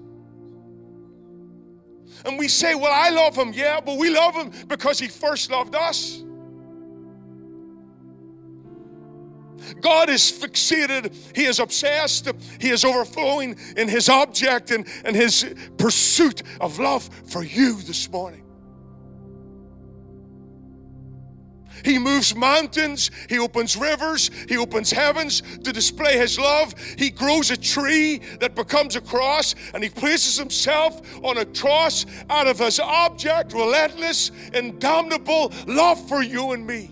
And we say, Well, I love him. Yeah, but we love him because he first loved us. God is fixated, He is obsessed, He is overflowing in His object and, and His pursuit of love for you this morning. He moves mountains, He opens rivers, He opens heavens to display His love. He grows a tree that becomes a cross, and He places Himself on a cross out of His object, relentless, indomitable love for you and me.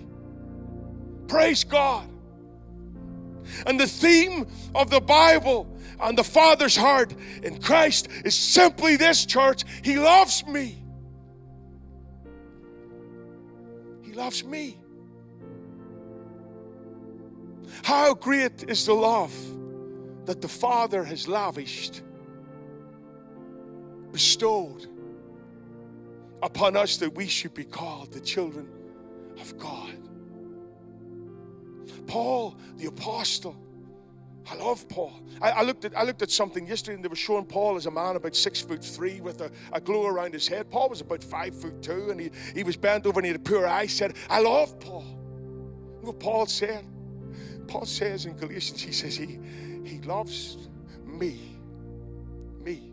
Praise God. And the theme of the Bible and the Father's heart in Christ is simply this, church He loves me. Loves me. How great is the love that the Father has lavished, bestowed upon us that we should be called the children of God. Paul, the apostle, I love Paul. I, I, looked at I looked at something yesterday, and they were showing Paul as a man about six foot three with a, a glow around his head. Paul was about five foot two, and he, he was bent over and he had a poor eye. Said, "I love Paul." You know what Paul said? Paul says in Galatians, he says he he loves me, me,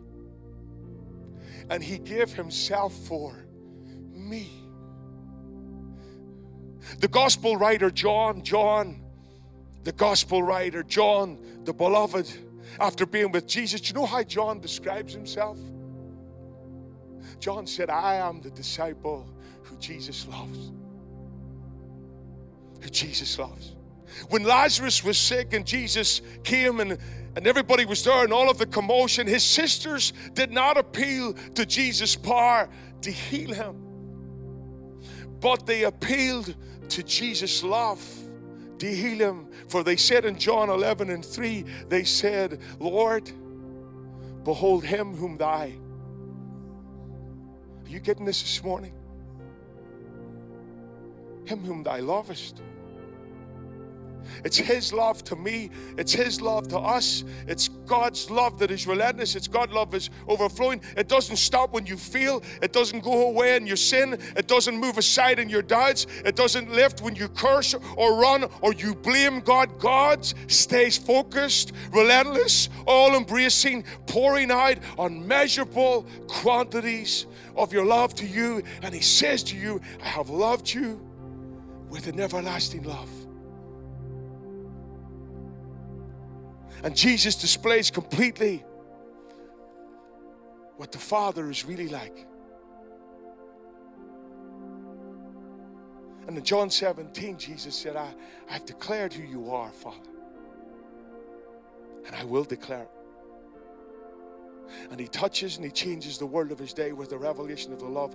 and he gave himself for me. The gospel writer John, John the gospel writer, John, the beloved, after being with Jesus, you know how John describes himself? John said, I am the disciple who Jesus loves. Who Jesus loves. When Lazarus was sick and Jesus came and, and everybody was there and all of the commotion, his sisters did not appeal to Jesus' power to heal him, but they appealed to Jesus' love to heal him. For they said in John 11 and 3, they said, Lord, behold him whom thy. Are you getting this this morning? Him whom thou lovest. It's His love to me. It's His love to us. It's God's love that is relentless. It's God's love is overflowing. It doesn't stop when you feel. It doesn't go away in your sin. It doesn't move aside in your doubts. It doesn't lift when you curse or run or you blame God. God stays focused, relentless, all embracing, pouring out unmeasurable quantities of your love to you. And He says to you, I have loved you with an everlasting love. And Jesus displays completely what the Father is really like. And in John 17, Jesus said, I, I've declared who you are, Father. And I will declare. And he touches and he changes the world of his day with the revelation of the love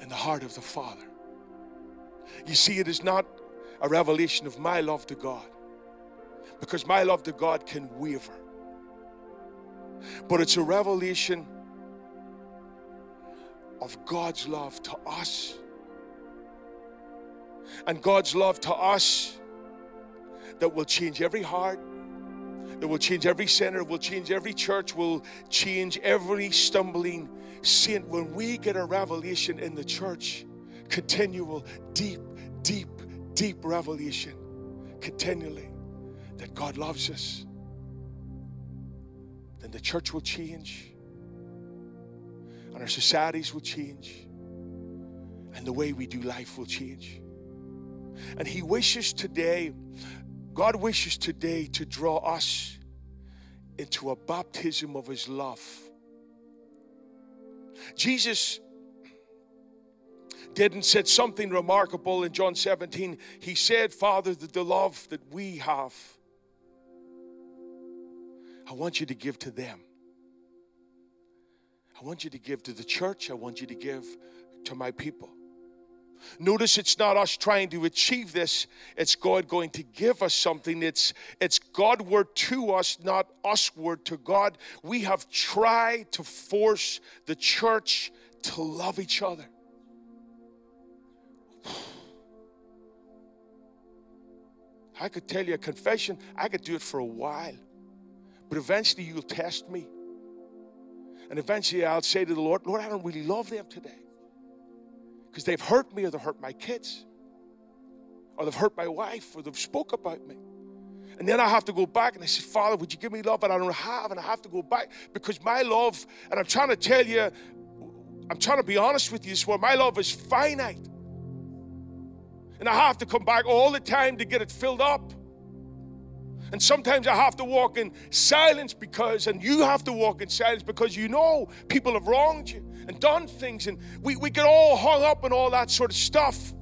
in the heart of the Father. You see, it is not a revelation of my love to God because my love to God can waver. But it's a revelation of God's love to us. And God's love to us that will change every heart, that will change every center, will change every church, will change every stumbling saint. When we get a revelation in the church, continual, deep, deep, deep revelation, continually that God loves us, then the church will change, and our societies will change, and the way we do life will change. And He wishes today, God wishes today to draw us into a baptism of His love. Jesus did and said something remarkable in John 17. He said, Father, that the love that we have I want you to give to them. I want you to give to the church. I want you to give to my people. Notice it's not us trying to achieve this, it's God going to give us something. It's, it's God word to us, not us word to God. We have tried to force the church to love each other. [SIGHS] I could tell you a confession, I could do it for a while. But eventually you'll test me. And eventually I'll say to the Lord, Lord, I don't really love them today. Because they've hurt me or they've hurt my kids. Or they've hurt my wife or they've spoke about me. And then I have to go back and I say, Father, would you give me love? But I don't have, and I have to go back because my love, and I'm trying to tell you, I'm trying to be honest with you this morning, my love is finite. And I have to come back all the time to get it filled up. And sometimes I have to walk in silence because, and you have to walk in silence because you know people have wronged you and done things. And we, we get all hung up in all that sort of stuff.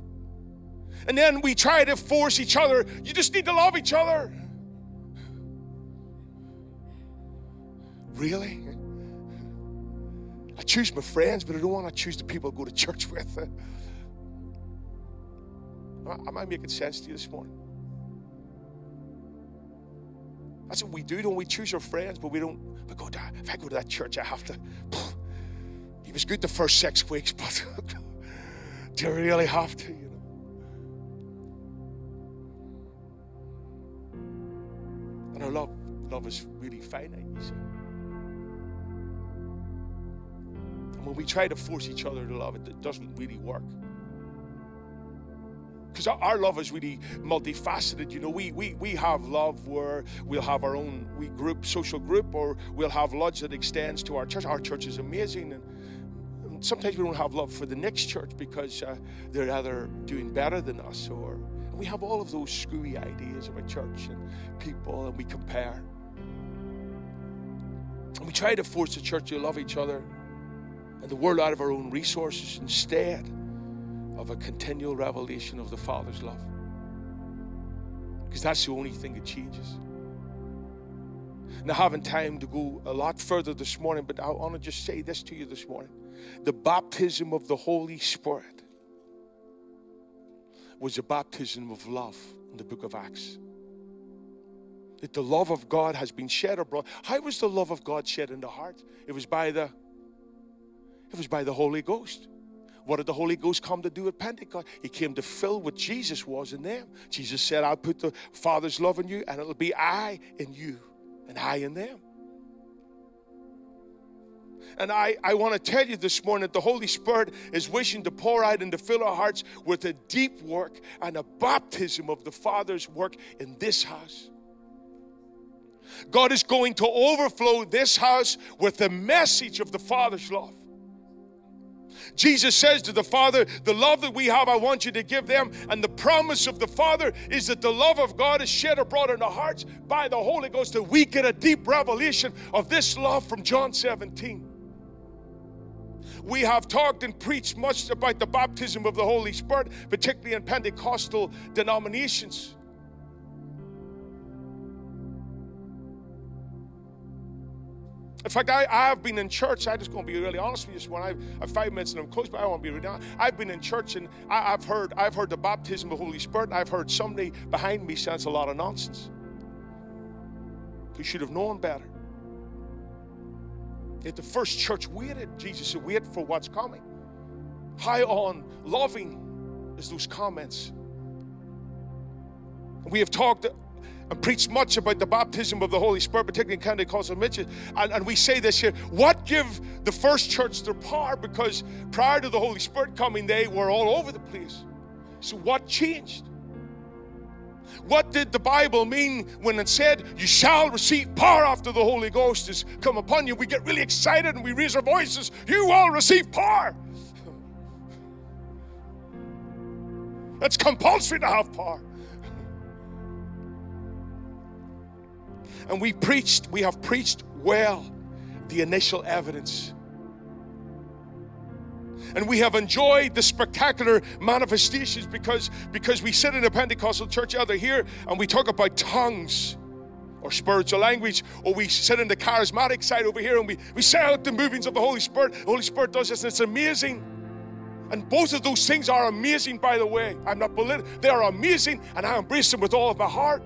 And then we try to force each other. You just need to love each other. Really? I choose my friends, but I don't want to choose the people I go to church [LAUGHS] with. Am I making sense to you this morning? That's what we do, don't we? Choose our friends, but we don't. We go, if I go to that church, I have to. He was good the first six weeks, but [LAUGHS] do you really have to? You know. And our love, love is really finite, you see. And when we try to force each other to love, it, it doesn't really work because our love is really multifaceted. You know, we, we, we have love where we'll have our own we group, social group, or we'll have love that extends to our church. Our church is amazing. And sometimes we don't have love for the next church because uh, they're either doing better than us or we have all of those screwy ideas about church and people and we compare. And we try to force the church to love each other and the world out of our own resources instead of a continual revelation of the Father's love. Because that's the only thing that changes. Now, having time to go a lot further this morning, but I want to just say this to you this morning. The baptism of the Holy Spirit was a baptism of love in the book of Acts. That the love of God has been shed abroad. How was the love of God shed in the heart? It was by the it was by the Holy Ghost. What did the Holy Ghost come to do at Pentecost? He came to fill what Jesus was in them. Jesus said, I'll put the Father's love in you, and it'll be I in you, and I in them. And I, I want to tell you this morning that the Holy Spirit is wishing to pour out and to fill our hearts with a deep work and a baptism of the Father's work in this house. God is going to overflow this house with the message of the Father's love. Jesus says to the Father, The love that we have, I want you to give them. And the promise of the Father is that the love of God is shed abroad in our hearts by the Holy Ghost, that we get a deep revelation of this love from John 17 we have talked and preached much about the baptism of the Holy Spirit, particularly in Pentecostal denominations. In fact, I, I have been in church. I'm just going to be really honest with you. Just when I have five minutes and I'm close, but I want to be really. I've been in church and I, have heard I've heard the baptism of the Holy Spirit. I've heard somebody behind me sense a lot of nonsense. Who should have known better. Yet the first church waited. Jesus said, wait for what's coming. High on loving is those comments. We have talked and preached much about the baptism of the Holy Spirit, particularly in Pentecostal churches. And, and we say this here what give the first church their power? Because prior to the Holy Spirit coming, they were all over the place. So, what changed? What did the Bible mean when it said, You shall receive power after the Holy Ghost has come upon you? We get really excited and we raise our voices, You will receive power. [LAUGHS] It's compulsory to have power. And we preached, we have preached well the initial evidence and we have enjoyed the spectacular manifestations because, because we sit in a Pentecostal church either here and we talk about tongues or spiritual language, or we sit in the charismatic side over here and we, we say out the movings of the Holy Spirit. The Holy Spirit does this, and it's amazing. And both of those things are amazing, by the way. I'm not political, they are amazing, and I embrace them with all of my heart.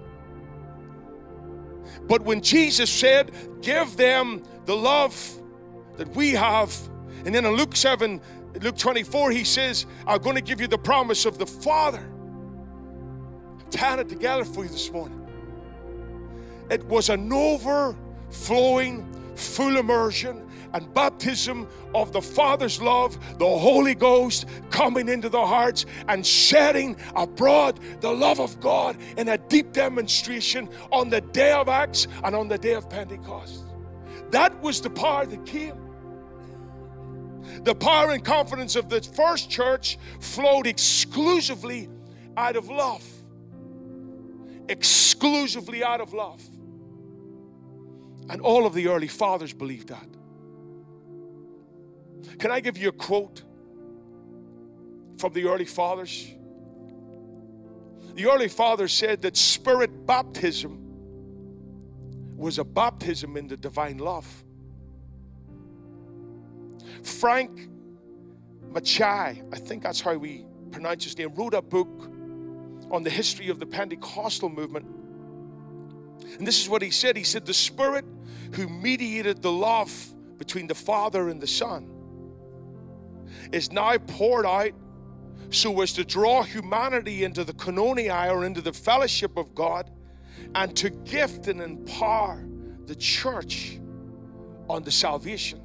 But when Jesus said, Give them the love that we have, and then in Luke 7 Luke 24, he says, I'm going to give you the promise of the Father. I'm tying it together for you this morning. It was an overflowing, full immersion and baptism of the Father's love, the Holy Ghost coming into the hearts and shedding abroad the love of God in a deep demonstration on the day of Acts and on the day of Pentecost. That was the power that came. The power and confidence of the first church flowed exclusively out of love. Exclusively out of love. And all of the early fathers believed that. Can I give you a quote from the early fathers? The early fathers said that spirit baptism was a baptism in the divine love. Frank Macchia, I think that's how we pronounce his name, wrote a book on the history of the Pentecostal movement. And this is what he said He said, The Spirit who mediated the love between the Father and the Son is now poured out so as to draw humanity into the koinonia or into the fellowship of God and to gift and empower the church on the salvation.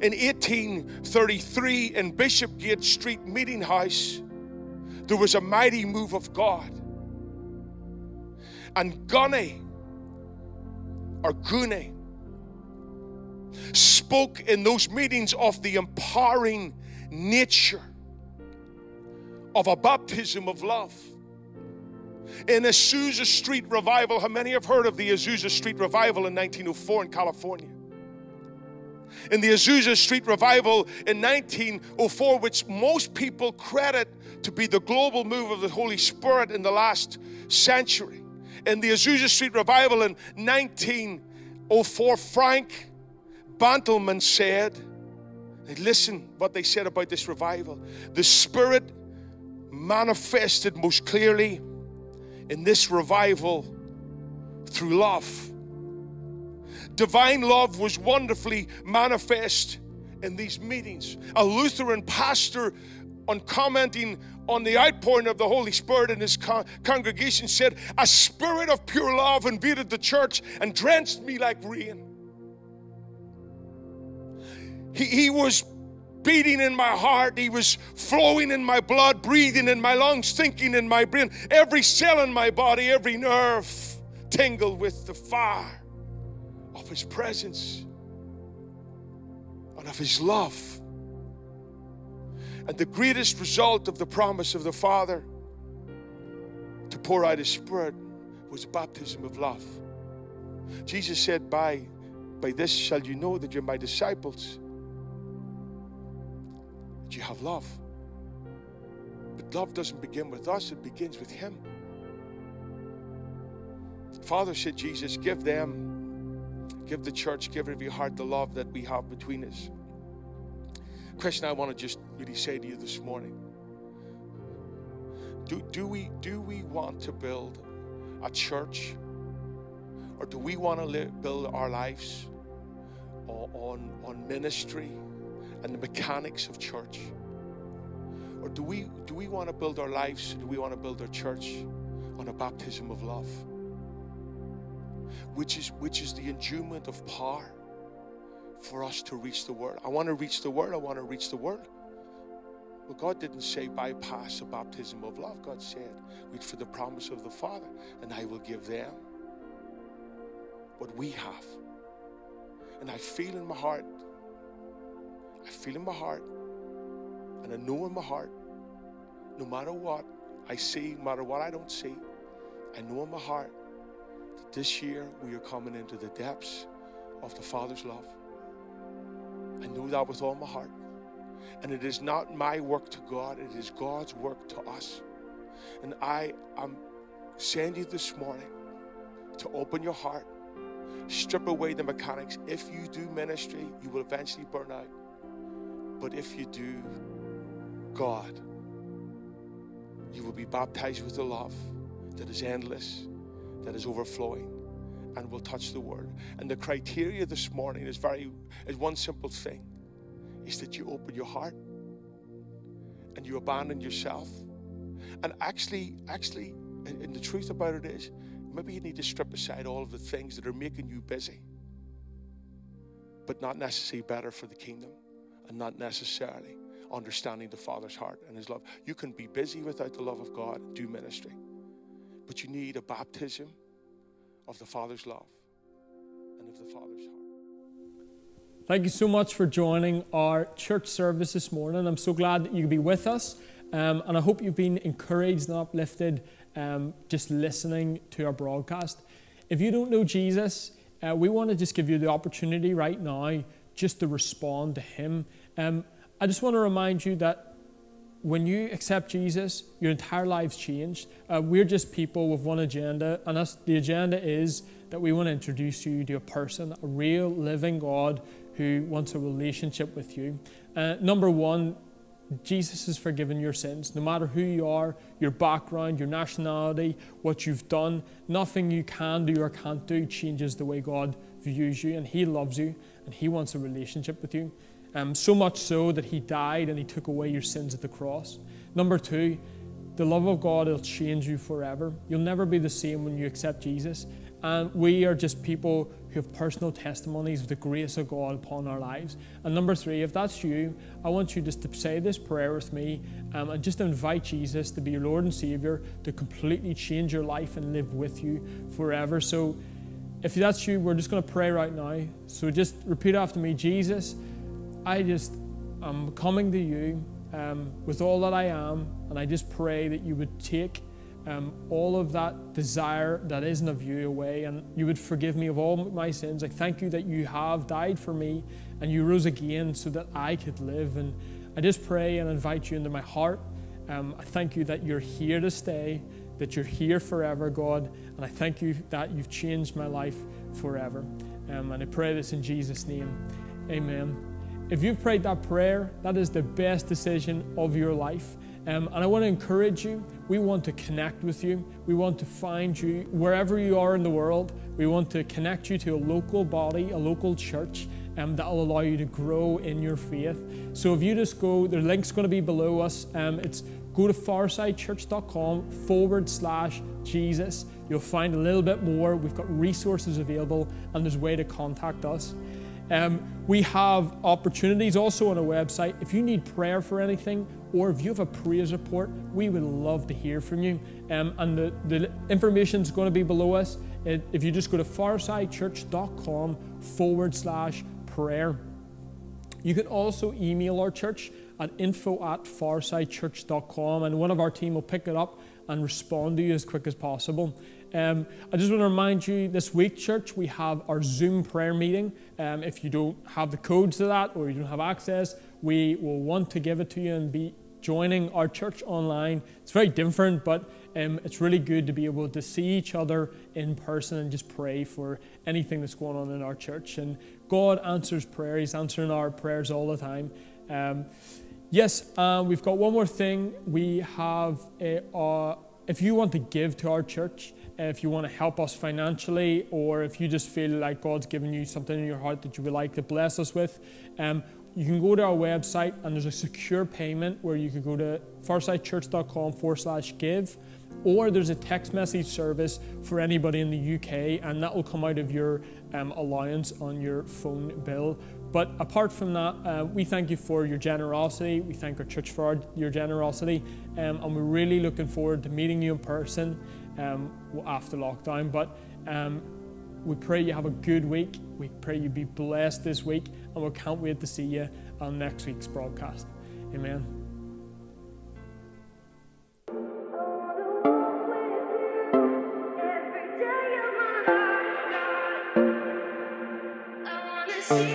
In 1833, in Bishopgate Street Meeting House, there was a mighty move of God. And Gunny, or Gune, spoke in those meetings of the empowering nature of a baptism of love. In the Azusa Street Revival, how many have heard of the Azusa Street Revival in 1904 in California? in the Azusa Street Revival in 1904, which most people credit to be the global move of the Holy Spirit in the last century. In the Azusa Street Revival in 1904, Frank Bartleman said, Listen what they said about this revival. The Spirit manifested most clearly in this revival through love divine love was wonderfully manifest in these meetings. A Lutheran pastor, on commenting on the outpouring of the Holy Spirit in his con- congregation, said, A spirit of pure love invaded the church and drenched me like rain. He, he was beating in my heart. He was flowing in my blood, breathing in my lungs, thinking in my brain. Every cell in my body, every nerve tingled with the fire of His presence and of His love. And the greatest result of the promise of the Father to pour out His Spirit was baptism of love. Jesus said, By, by this shall you know that you're my disciples you have love. But love doesn't begin with us, it begins with Him. Father said, Jesus, give them, give the church, give every heart the love that we have between us. Question I want to just really say to you this morning. Do, do, we, do we want to build a church or do we want to live, build our lives on, on, on ministry and the mechanics of church? Or do we, do we want to build our lives, do we want to build our church on a baptism of love? Which is, which is the endowment of power for us to reach the world. I want to reach the world, I want to reach the world. But God didn't say bypass a baptism of love. God said, wait for the promise of the Father, and I will give them what we have. And I feel in my heart I feel in my heart and I know in my heart, no matter what I see, no matter what I don't see, I know in my heart that this year we are coming into the depths of the Father's love. I know that with all my heart. And it is not my work to God, it is God's work to us. And I am to you this morning to open your heart, strip away the mechanics. If you do ministry, you will eventually burn out. But if you do God, you will be baptized with a love that is endless, that is overflowing, and will touch the world. And the criteria this morning is very is one simple thing is that you open your heart and you abandon yourself. And actually, actually, and the truth about it is, maybe you need to strip aside all of the things that are making you busy, but not necessarily better for the kingdom and not necessarily understanding the Father's heart and His love. You can be busy without the love of God, do ministry, but you need a baptism of the Father's love and of the Father's heart. Thank you so much for joining our church service this morning. I'm so glad that you could be with us, um, and I hope you've been encouraged and uplifted um, just listening to our broadcast. If you don't know Jesus, uh, we want to just give you the opportunity right now just to respond to Him. Um, I just want to remind you that when you accept Jesus, your entire life's changed. Uh, we're just people with one agenda, and that's, the agenda is that we want to introduce you to a person, a real living God who wants a relationship with you. Uh, number one, Jesus has forgiven your sins. No matter who you are, your background, your nationality, what you've done, nothing you can do or can't do changes the way God views you, and He loves you and He wants a relationship with you. Um, so much so that He died and He took away your sins at the cross. Number two, the love of God will change you forever. You'll never be the same when you accept Jesus. And we are just people who have personal testimonies of the grace of God upon our lives. And number three, if that's you, I want you just to say this prayer with me um, and just invite Jesus to be your Lord and Savior, to completely change your life and live with you forever. So if that's you, we're just going to pray right now. So just repeat after me Jesus, I just am coming to you um, with all that I am, and I just pray that you would take um, all of that desire that isn't of you away, and you would forgive me of all my sins. I thank you that you have died for me and you rose again so that I could live. And I just pray and invite you into my heart. Um, I thank you that you're here to stay that you're here forever, God. And I thank you that you've changed my life forever. Um, and I pray this in Jesus' name. Amen. If you've prayed that prayer, that is the best decision of your life. Um, and I want to encourage you. We want to connect with you. We want to find you wherever you are in the world. We want to connect you to a local body, a local church. um, that will allow you to grow in your faith. So if you just go, the link's going to be below us. Um, it's go to forestsidechurch.com forward slash Jesus. You'll find a little bit more. We've got resources available and there's a way to contact us. Um, we have opportunities also on our website. If you need prayer for anything or if you have a praise report, we would love to hear from you. Um, and the, the information is going to be below us. If you just go to forestsidechurch.com forward slash prayer. You can also email our church at info at forestsidechurch.com and one of our team will pick it up and respond to you as quick as possible. Um, I just want to remind you this week, church, we have our Zoom prayer meeting. Um, if you don't have the codes to that or you don't have access, we will want to give it to you and be joining our church online. It's very different, but um, it's really good to be able to see each other in person and just pray for anything that's going on in our church. And God answers prayer, He's answering our prayers all the time. Yes, uh, we've got one more thing. We have, a, uh, if you want to give to our church, if you want to help us financially, or if you just feel like God's given you something in your heart that you would like to bless us with, um, you can go to our website and there's a secure payment where you can go to forestsidechurch.com forward slash give, or there's a text message service for anybody in the UK, and that will come out of your um, on your phone bill. But apart from that, uh, we thank you for your generosity. We thank our church for our, your generosity, um, and we're really looking forward to meeting you in person um, after lockdown. But um, we pray you have a good week. We pray you be blessed this week, and we can't wait to see you on next week's broadcast. Amen. see